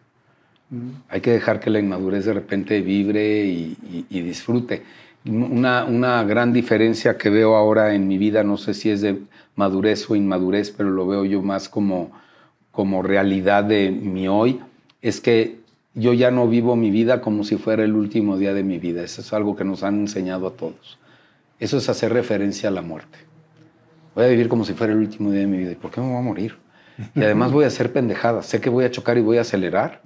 Mm. Hay que dejar que la inmadurez de repente vibre y, disfrute. Una, una, gran diferencia que veo ahora en mi vida, no sé si es de madurez o inmadurez, pero lo veo yo más como, como realidad de mi hoy es que yo ya no vivo mi vida como si fuera el último día de mi vida. Eso es algo que nos han enseñado a todos. eso es hacer referencia a la muerte. Voy a vivir como si fuera el último día de mi vida. ¿Y por qué me voy a morir? Y además voy a hacer pendejadas. Sé que voy a chocar y voy a acelerar.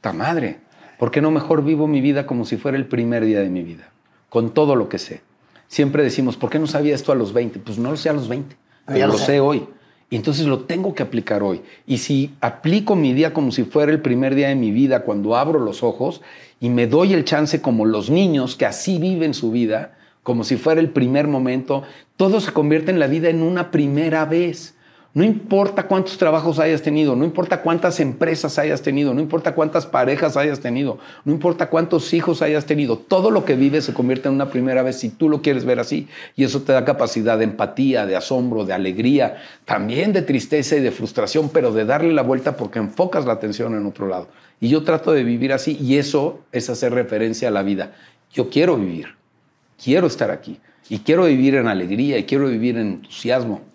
¡Ta madre! ¿Por qué no mejor vivo mi vida como si fuera el primer día de mi vida? Con todo lo que sé. Siempre decimos, ¿por qué no sabía esto a los 20? Pues no lo sé a los 20, pero lo, sé hoy. Y entonces lo tengo que aplicar hoy. Y si aplico mi día como si fuera el primer día de mi vida, cuando abro los ojos y me doy el chance como los niños que así viven su vida, como si fuera el primer momento, todo se convierte en la vida en una primera vez. No importa cuántos trabajos hayas tenido, no importa cuántas empresas hayas tenido, no importa cuántas parejas hayas tenido, no importa cuántos hijos hayas tenido, todo lo que vives se convierte en una primera vez si tú lo quieres ver así. Y eso te da capacidad de empatía, de asombro, de alegría, también de tristeza y de frustración, pero de darle la vuelta porque enfocas la atención en otro lado. Y yo trato de vivir así y eso es hacer referencia a la vida. Yo quiero vivir, quiero estar aquí y quiero vivir en alegría y quiero vivir en entusiasmo.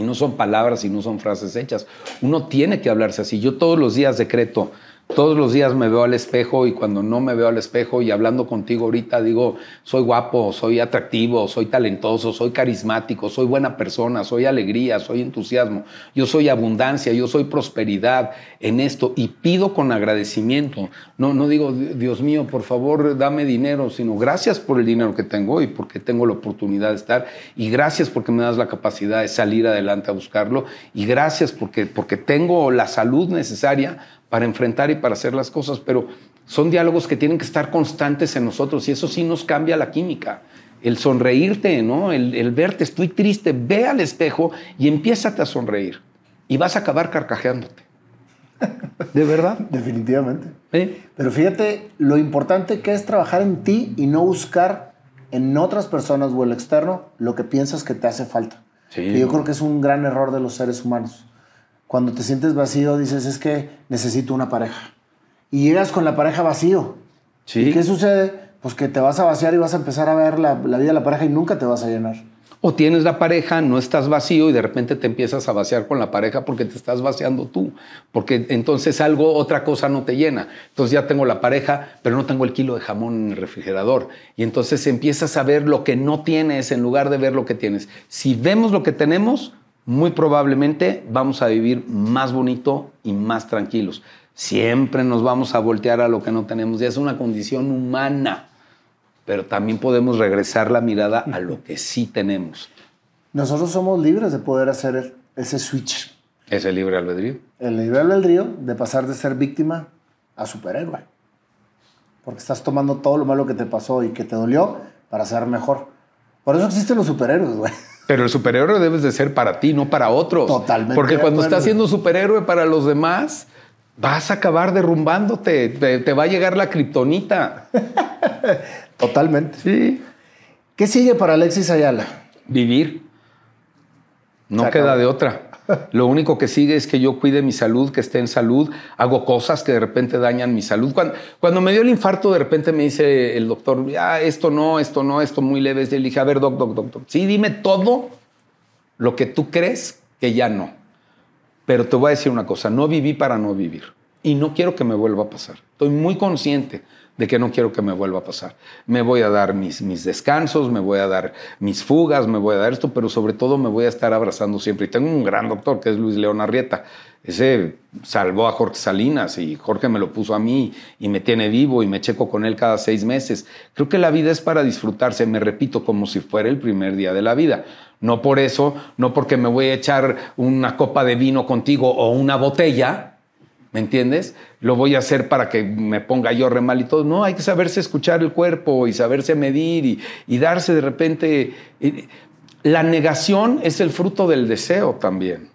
Y no son palabras y no son frases hechas. Uno tiene que hablarse así. Yo todos los días decreto, todos los días me veo al espejo y cuando no me veo al espejo y hablando contigo ahorita digo, soy guapo, soy atractivo, soy talentoso, soy carismático, soy buena persona, soy alegría, soy entusiasmo, yo soy abundancia, yo soy prosperidad en esto y pido con agradecimiento. No, no digo, Dios mío, por favor, dame dinero, sino gracias por el dinero que tengo y porque tengo la oportunidad de estar y gracias porque me das la capacidad de salir adelante a buscarlo y gracias porque, porque tengo la salud necesaria para enfrentar y para hacer las cosas, pero son diálogos que tienen que estar constantes en nosotros y eso sí nos cambia la química. El sonreírte, ¿no? El, verte, estoy triste, ve al espejo y empiézate a sonreír y vas a acabar carcajeándote. <laughs> ¿De verdad? Definitivamente. Pero fíjate lo importante que es trabajar en ti y no buscar en otras personas o el externo lo que piensas que te hace falta. Sí. yo creo que es un gran error de los seres humanos cuando te sientes vacío, dices, es que necesito una pareja. Y llegas con la pareja vacío. Sí. ¿Y qué sucede? Pues que te vas a vaciar y vas a empezar a ver la, vida de la pareja y nunca te vas a llenar. O tienes la pareja, no estás vacío y de repente te empiezas a vaciar con la pareja porque te estás vaciando tú. Porque entonces algo, otra cosa no te llena. Entonces ya tengo la pareja, pero no tengo el kilo de jamón en el refrigerador. Y entonces empiezas a ver lo que no tienes en lugar de ver lo que tienes. Si vemos lo que tenemos, muy probablemente vamos a vivir más bonito y más tranquilos. Siempre nos vamos a voltear a lo que no tenemos, ya es una condición humana, pero también podemos regresar la mirada a lo que sí tenemos. Nosotros somos libres de poder hacer ese switch. Ese libre albedrío. El libre albedrío de pasar de ser víctima a superhéroe. Porque estás tomando todo lo malo que te pasó y que te dolió para ser mejor. Por eso existen los superhéroes, güey. Pero el superhéroe debes de ser para ti, no para otros. Totalmente. Porque cuando estás siendo superhéroe para los demás, vas a acabar derrumbándote. Te, va a llegar la kriptonita. <laughs> Totalmente. Sí. ¿Qué sigue para Alexis Ayala? Vivir. No queda de otra. Lo único que sigue es que yo cuide mi salud, que esté en salud, hago cosas que de repente dañan mi salud. Cuando, cuando me dio el infarto, de repente me dice el doctor, ah, esto no, esto no, esto muy leve. Le dije, a ver, doc, doc, doc, doc, sí, dime todo lo que tú crees que ya no. Pero te voy a decir una cosa, no viví para no vivir. Y no quiero que me vuelva a pasar. Estoy muy consciente de que no quiero que me vuelva a pasar. Me voy a dar mis, mis descansos, me voy a dar mis fugas, me voy a dar esto, pero sobre todo me voy a estar abrazando siempre. Y tengo un gran doctor que es Luis León Arrieta. Ese salvó a Jorge Salinas y Jorge me lo puso a mí y me tiene vivo y me checo con él cada seis meses. Creo que la vida es para disfrutarse, me repito, como si fuera el primer día de la vida. No por eso, no porque me voy a echar una copa de vino contigo o una botella, ¿me entiendes? Lo voy a hacer para que me ponga yo re mal y todo. No, hay que saberse escuchar el cuerpo y saberse medir y, darse de repente... La negación es el fruto del deseo también.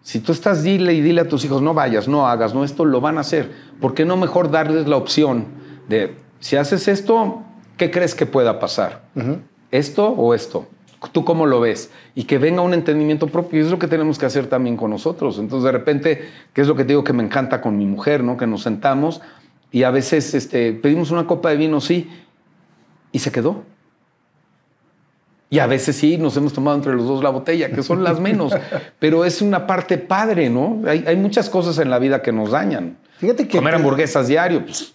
Si tú estás dile y dile a tus hijos, no vayas, no hagas, no esto, lo van a hacer. ¿Por qué no mejor darles la opción de, si haces esto, ¿qué crees que pueda pasar? ¿Esto o esto? ¿Tú cómo lo ves? Y que venga un entendimiento propio. Y es lo que tenemos que hacer también con nosotros. Entonces, de repente, ¿qué es lo que te digo que me encanta con mi mujer, ¿no? Que nos sentamos y a veces este, pedimos una copa de vino, sí, y se quedó. Y a veces sí, nos hemos tomado entre los dos la botella, que son las menos, <laughs> pero es una parte padre, ¿no? Hay, muchas cosas en la vida que nos dañan. Fíjate que... Comer hamburguesas diario, pues,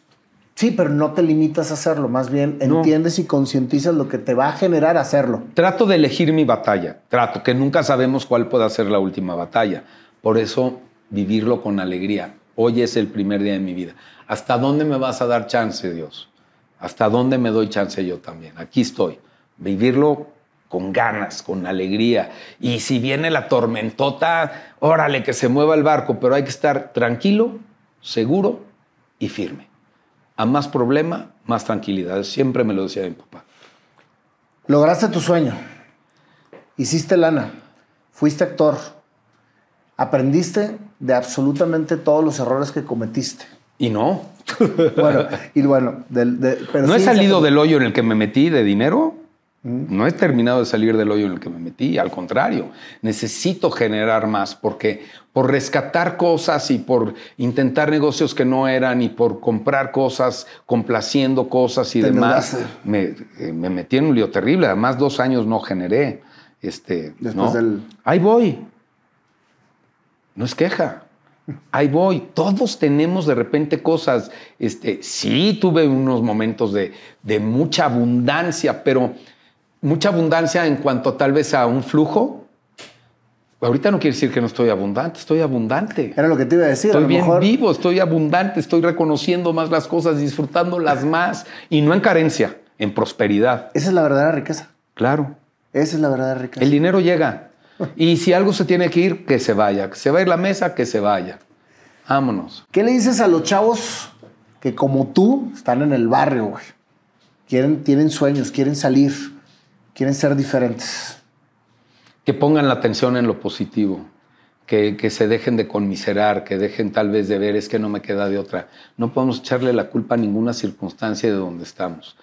Sí, pero no te limitas a hacerlo, más bien entiendes y concientizas lo que te va a generar hacerlo. Trato de elegir mi batalla, trato, que nunca sabemos cuál puede ser la última batalla. Por eso vivirlo con alegría. Hoy es el primer día de mi vida. ¿Hasta dónde me vas a dar chance, Dios? ¿Hasta dónde me doy chance yo también? Aquí estoy. Vivirlo con ganas, con alegría. Y si viene la tormentota, órale, que se mueva el barco, pero hay que estar tranquilo, seguro y firme. A más problema, más tranquilidad. Siempre me lo decía mi papá. Lograste tu sueño. Hiciste lana. Fuiste actor. Aprendiste de absolutamente todos los errores que cometiste. Y no. bueno, y bueno, no he salido del hoyo en el que me metí de dinero. No he terminado de salir del hoyo en el que me metí, al contrario, necesito generar más porque por rescatar cosas y por intentar negocios que no eran y por comprar cosas, complaciendo cosas y demás, me, eh, me, metí en un lío terrible. Además, dos años no generé. Este, Después del... Ahí voy. No es queja. Ahí voy. Todos tenemos de repente cosas. Este, sí, tuve unos momentos de, de mucha abundancia, pero mucha abundancia en cuanto tal vez a un flujo. Ahorita no quiere decir que no estoy abundante, estoy abundante. Era lo que te iba a decir. Estoy bien vivo, estoy abundante, estoy reconociendo más las cosas, disfrutándolas más y no en carencia, en prosperidad. Esa es la verdadera riqueza. Claro. Esa es la verdadera riqueza. El dinero llega. Y si algo se tiene que ir, que se vaya. Que se va a ir la mesa, que se vaya. Vámonos. ¿Qué le dices a los chavos que como tú están en el barrio, güey? Quieren, tienen sueños, quieren salir quieren ser diferentes. Que pongan la atención en lo positivo, que, que, se dejen de conmiserar, que dejen tal vez de ver es que no me queda de otra. No podemos echarle la culpa a ninguna circunstancia de donde estamos,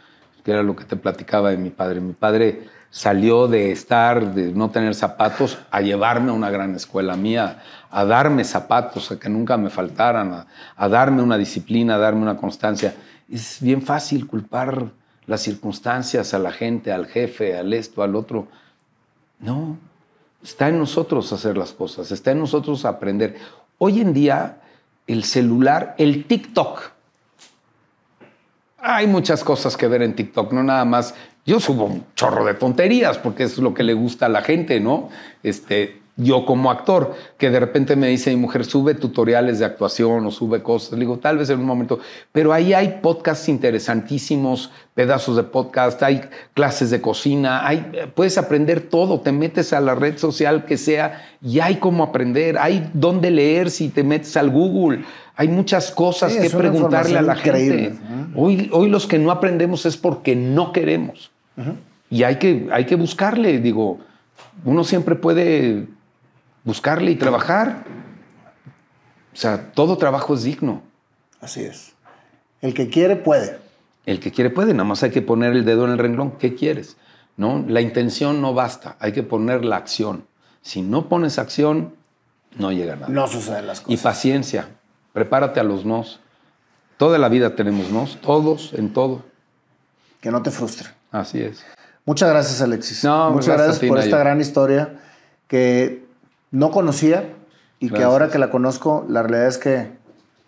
era lo que te platicaba de mi padre. Mi padre salió de estar, de no tener zapatos, a llevarme a una gran escuela mía, a darme zapatos, a que nunca me faltaran, a, a darme una disciplina, a darme una constancia. Es bien fácil culpar las circunstancias, a la gente, al jefe, al esto, al otro. No, está en nosotros hacer las cosas, está en nosotros aprender. Hoy en día, el celular, el TikTok, hay muchas cosas que ver en TikTok, no nada más. Yo subo un chorro de tonterías porque es lo que le gusta a la gente, ¿no? Este, yo como actor, que de repente me dice mi mujer, sube tutoriales de actuación o sube cosas. Le digo, tal vez en un momento, pero ahí hay podcasts interesantísimos, pedazos de podcast, hay clases de cocina, hay, puedes aprender todo, te metes a la red social que sea y hay cómo aprender, hay dónde leer si te metes al Google. Hay muchas cosas que preguntarle a la gente. Hoy, hoy los que no aprendemos es porque no queremos. Y hay que, hay que buscarle, digo, uno siempre puede buscarle y trabajar. O sea, todo trabajo es digno. Así es. El que quiere puede. El que quiere puede, nada más hay que poner el dedo en el renglón. ¿Qué quieres? ¿No? La intención no basta, hay que poner la acción. Si no pones acción, no llega nada. No suceden las cosas. Y paciencia, prepárate a los nos. Toda la vida tenemos nos, todos, en todo. Que no te frustre. Así es. Muchas gracias, Alexis. Muchas gracias, por esta gran historia que no conocía y que ahora que la conozco, la realidad es que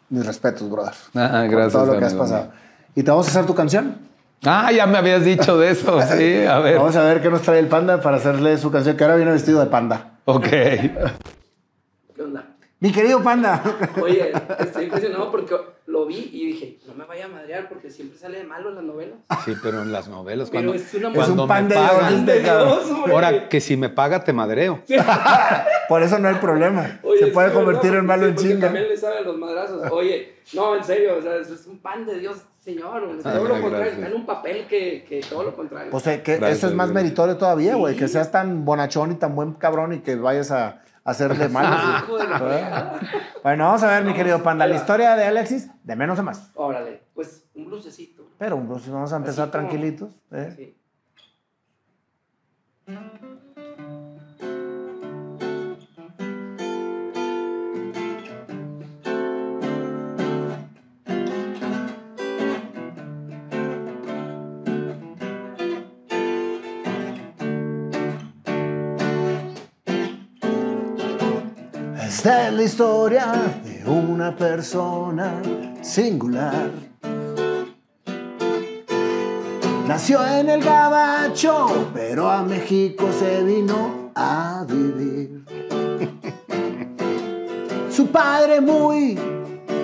mis respetos, brother. Ah, gracias. Por todo lo que has pasado. Y te vamos a hacer tu canción. Ah, ya me habías dicho de eso, <laughs> sí, a ver. Vamos a ver qué nos trae el panda para hacerle su canción, que ahora viene vestido de panda. Ok. <laughs> ¿Qué onda? Mi querido panda. Oye, estoy impresionado porque lo vi y dije, no me vaya a madrear porque siempre sale de malo en las novelas. Sí, pero en las novelas, pero cuando, es, una cuando un pan me de pagan, de Dios, ahora que si me paga te madreo. <laughs> Por eso no hay problema. Oye, Se puede sí, convertir en malo sí, en chinga. También le saben los madrazos. Oye, no, en serio, o sea, es un pan de Dios, señor. Todo lo contrario, está en un papel que, que todo lo contrario. Pues eh, que Gracias, eso es más gracias. meritorio todavía, güey. Sí. Que seas tan bonachón y tan buen cabrón y que vayas a, a hacerle <laughs> mal. Bueno, vamos a ver, mi querido panda, la historia de Alexis, de menos a más. Órale, pues un blusecito. Pero pues, vamos a empezar Así como- tranquilitos. ¿eh? Sí. Esta es la historia de una persona singular Nació en el Gabacho, pero a México se vino a vivir. <laughs> Su padre muy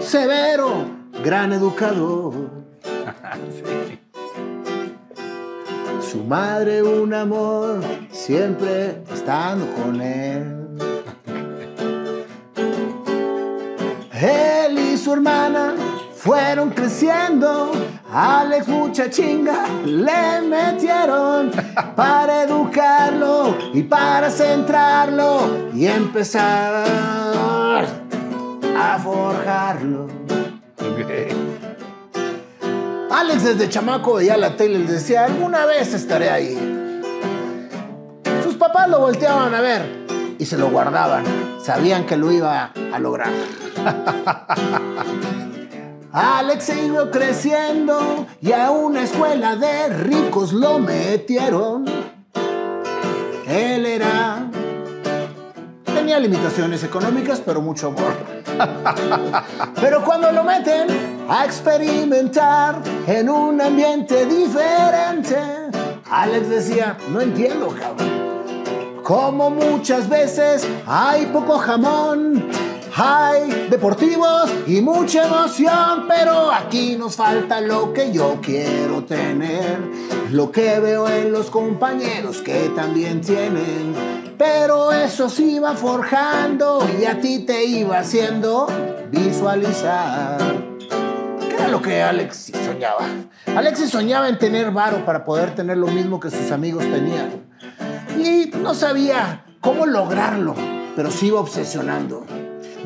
severo, gran educador. Su madre un amor, siempre estando con él. Él y su hermana fueron creciendo. Alex mucha chinga le metieron para educarlo y para centrarlo y empezar a forjarlo. Alex desde chamaco veía la tele y les decía, alguna vez estaré ahí. Sus papás lo volteaban a ver y se lo guardaban. Sabían que lo iba a lograr. <laughs> Alex siguió creciendo y a una escuela de ricos lo metieron. Él era... Tenía limitaciones económicas, pero mucho amor. <laughs> pero cuando lo meten a experimentar en un ambiente diferente, Alex decía, no entiendo, cabrón. Como muchas veces hay poco jamón, hay deportivos y mucha emoción, pero aquí nos falta lo que yo quiero tener, lo que veo en los compañeros que también tienen. Pero eso se iba forjando y a ti te iba haciendo visualizar. ¿Qué era lo que Alexis soñaba? Alexis soñaba en tener varo para poder tener lo mismo que sus amigos tenían. Y no sabía cómo lograrlo, pero se iba obsesionando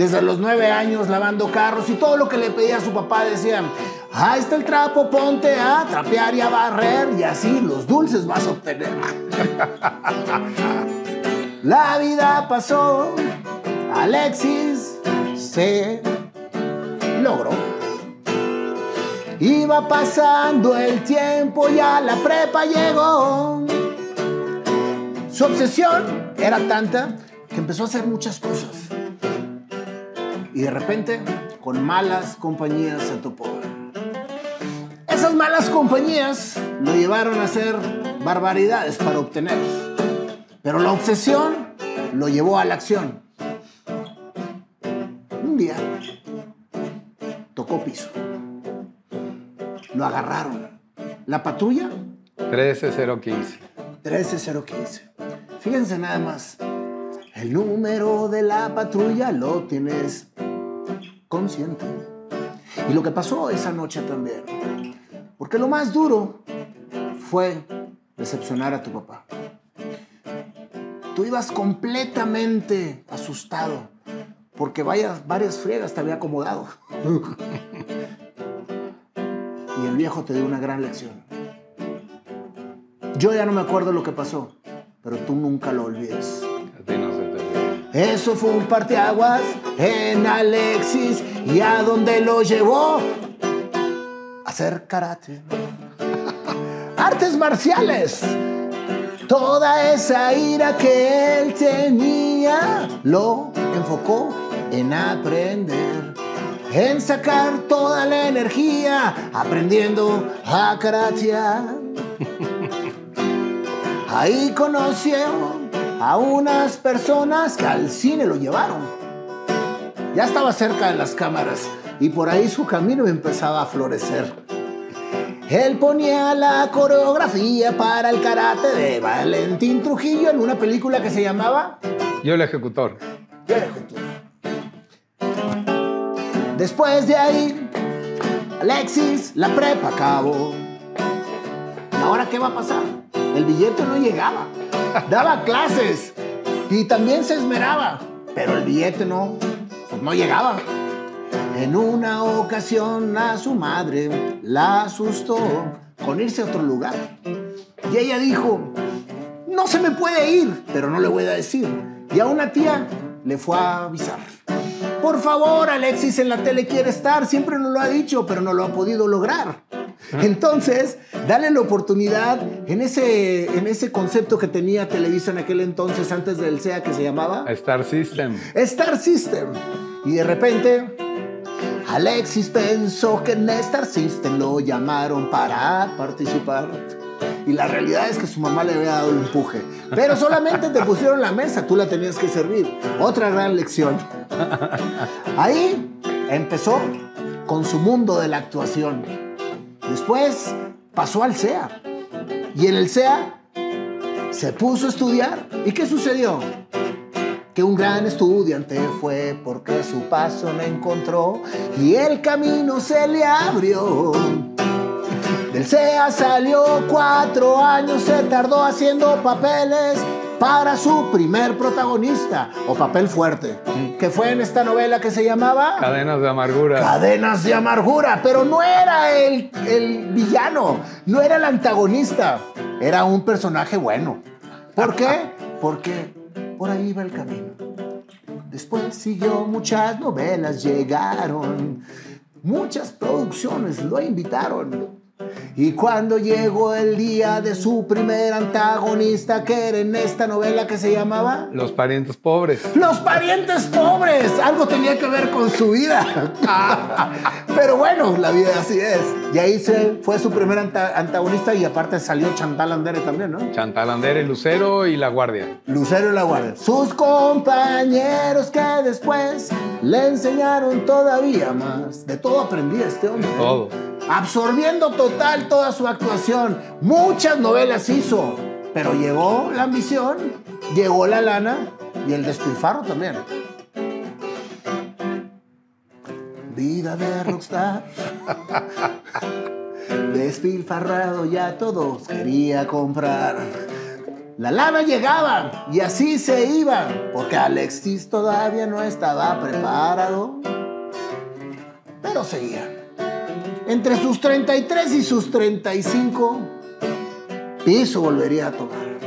desde los nueve años lavando carros y todo lo que le pedía a su papá decía, ahí está el trapo, ponte a trapear y a barrer y así los dulces vas a obtener. <laughs> La vida pasó, Alexis se logró. Iba pasando el tiempo y a la prepa llegó. Su obsesión era tanta que empezó a hacer muchas cosas y de repente con malas compañías se topó. Esas malas compañías lo llevaron a hacer barbaridades para obtener, pero la obsesión lo llevó a la acción. Un día tocó piso. Lo agarraron. ¿La patrulla? 13015. 13015. Fíjense nada más. El número de la patrulla lo tienes consciente. Y lo que pasó esa noche también. Porque lo más duro fue decepcionar a tu papá. Tú ibas completamente asustado porque varias, varias friegas te había acomodado. <laughs> y el viejo te dio una gran lección. Yo ya no me acuerdo lo que pasó, pero tú nunca lo olvides. Eso fue un parteaguas en Alexis y a dónde lo llevó a hacer karate. <laughs> Artes marciales. Toda esa ira que él tenía lo enfocó en aprender, en sacar toda la energía, aprendiendo a karatear. <laughs> Ahí conoció a unas personas que al cine lo llevaron. Ya estaba cerca de las cámaras y por ahí su camino empezaba a florecer. Él ponía la coreografía para el karate de Valentín Trujillo en una película que se llamaba Yo el ejecutor. Yo el ejecutor. Después de ahí, Alexis la prepa acabó. ¿Y ahora qué va a pasar? El billete no llegaba daba clases y también se esmeraba, pero el billete no, pues no llegaba. En una ocasión a su madre la asustó con irse a otro lugar. Y ella dijo, no se me puede ir, pero no le voy a decir. Y a una tía le fue a avisar. Por favor, Alexis en la tele quiere estar, siempre nos lo ha dicho, pero no lo ha podido lograr. Entonces, dale la oportunidad en ese, en ese concepto que tenía Televisa en aquel entonces, antes del SEA, que se llamaba Star System. Star System. Y de repente, Alexis pensó que en Star System lo llamaron para participar. y la realidad es que su mamá le había dado el empuje. Pero solamente te pusieron la mesa, tú la tenías que servir. Otra gran lección. Ahí empezó con su mundo de la actuación. Después pasó al CEA. Y en el CEA se puso a estudiar. ¿Y qué sucedió? Que un gran estudiante fue porque su paso no encontró y el camino se le abrió. Del CEA salió cuatro años, se tardó haciendo papeles para su primer protagonista o papel fuerte, que fue en esta novela que se llamaba Cadenas de Amargura. Cadenas de Amargura, pero no era el, el villano, no era el antagonista, era un personaje bueno. ¿Por qué? Porque por ahí iba el camino. Después siguió muchas novelas, llegaron, muchas producciones lo invitaron. Y cuando llegó el día de su primer antagonista, que era en esta novela que se llamaba Los parientes pobres. Los parientes pobres. Algo tenía que ver con su vida. <laughs> Pero bueno, la vida así es. Y ahí se fue su primer anta- antagonista y aparte salió Chantal Andere también, ¿no? Chantal Andere, Lucero y La Guardia. Lucero y la Guardia. Sus compañeros que después le enseñaron todavía más. De todo aprendí este hombre. ¿eh? Todo. Absorbiendo total toda su actuación. Muchas novelas hizo. Pero llegó la ambición, llegó la lana y el despilfarro también. Vida de rockstar. <laughs> Despilfarrado ya todos quería comprar. La lana llegaba y así se iba, porque Alexis todavía no estaba preparado. Pero seguía. Entre sus 33 y sus 35, piso volvería a tomar.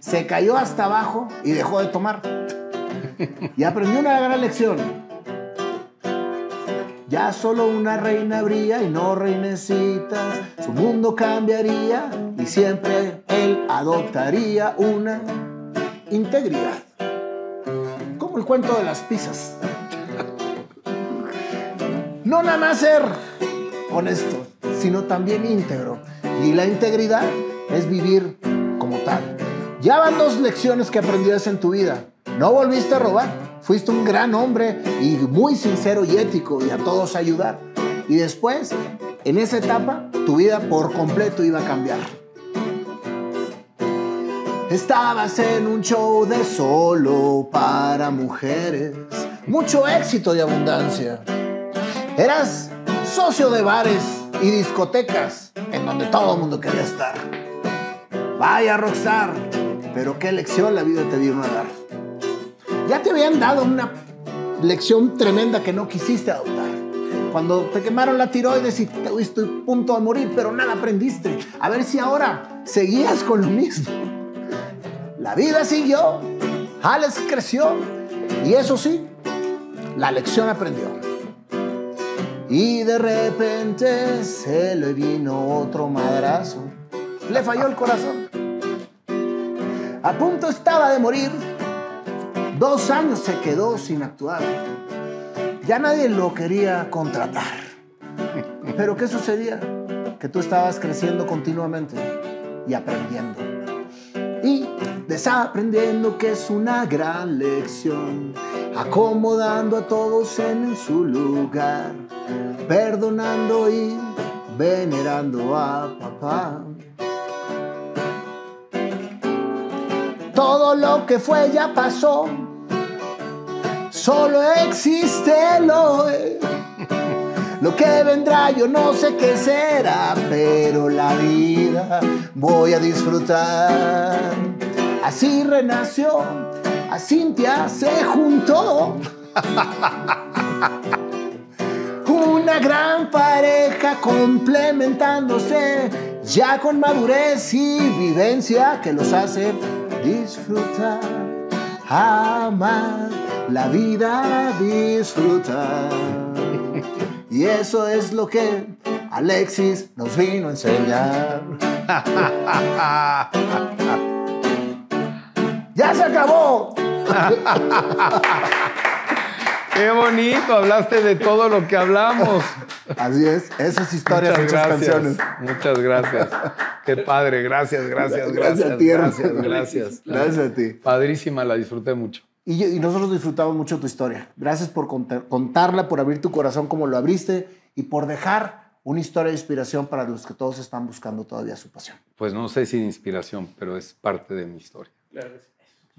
Se cayó hasta abajo y dejó de tomar. Y aprendió una gran lección. Ya solo una reina habría y no reinecitas. Su mundo cambiaría y siempre él adoptaría una integridad. Como el cuento de las pizzas. No nada más ser honesto, sino también íntegro. Y la integridad es vivir como tal. Ya van dos lecciones que aprendiste en tu vida. No volviste a robar. Fuiste un gran hombre y muy sincero y ético y a todos ayudar. Y después, en esa etapa, tu vida por completo iba a cambiar. Estabas en un show de solo para mujeres. Mucho éxito y abundancia. Eras socio de bares y discotecas en donde todo el mundo quería estar. Vaya rockstar, pero qué lección la vida te vino a dar. Ya te habían dado una lección tremenda que no quisiste adoptar. Cuando te quemaron la tiroides y te fuiste a punto de morir, pero nada aprendiste. A ver si ahora seguías con lo mismo. La vida siguió, Alex creció y eso sí, la lección aprendió. Y de repente se le vino otro madrazo. Le falló el corazón. A punto estaba de morir. Dos años se quedó sin actuar. Ya nadie lo quería contratar. Pero ¿qué sucedía? Que tú estabas creciendo continuamente y aprendiendo. Y desaprendiendo que es una gran lección. Acomodando a todos en su lugar. Perdonando y venerando a papá. Todo lo que fue ya pasó. Solo existe el hoy. Lo que vendrá yo no sé qué será, pero la vida voy a disfrutar. Así renació, a Cintia se juntó. Una gran pareja complementándose, ya con madurez y vivencia que los hace disfrutar, amar, la vida disfrutar. Y eso es lo que Alexis nos vino a enseñar. <laughs> ¡Ya se acabó! <laughs> Qué bonito, hablaste de todo lo que hablamos. Así es, esas historias, Muchas muchas gracias. canciones. Muchas gracias. Qué padre, gracias, gracias, Gracias gracias. a ti. Gracias, gracias. Gracias a ti. Padrísima, la disfruté mucho. Y, yo- y nosotros disfrutamos mucho tu historia. Gracias por contar- contarla, por abrir tu corazón como lo abriste y por dejar una historia de inspiración para los que todos están buscando todavía su pasión. Pues no sé si de inspiración, pero es parte de mi historia. Claro sí.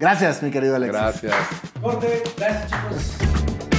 Gracias, mi querido Alexis. Gracias. Corte, gracias chicos.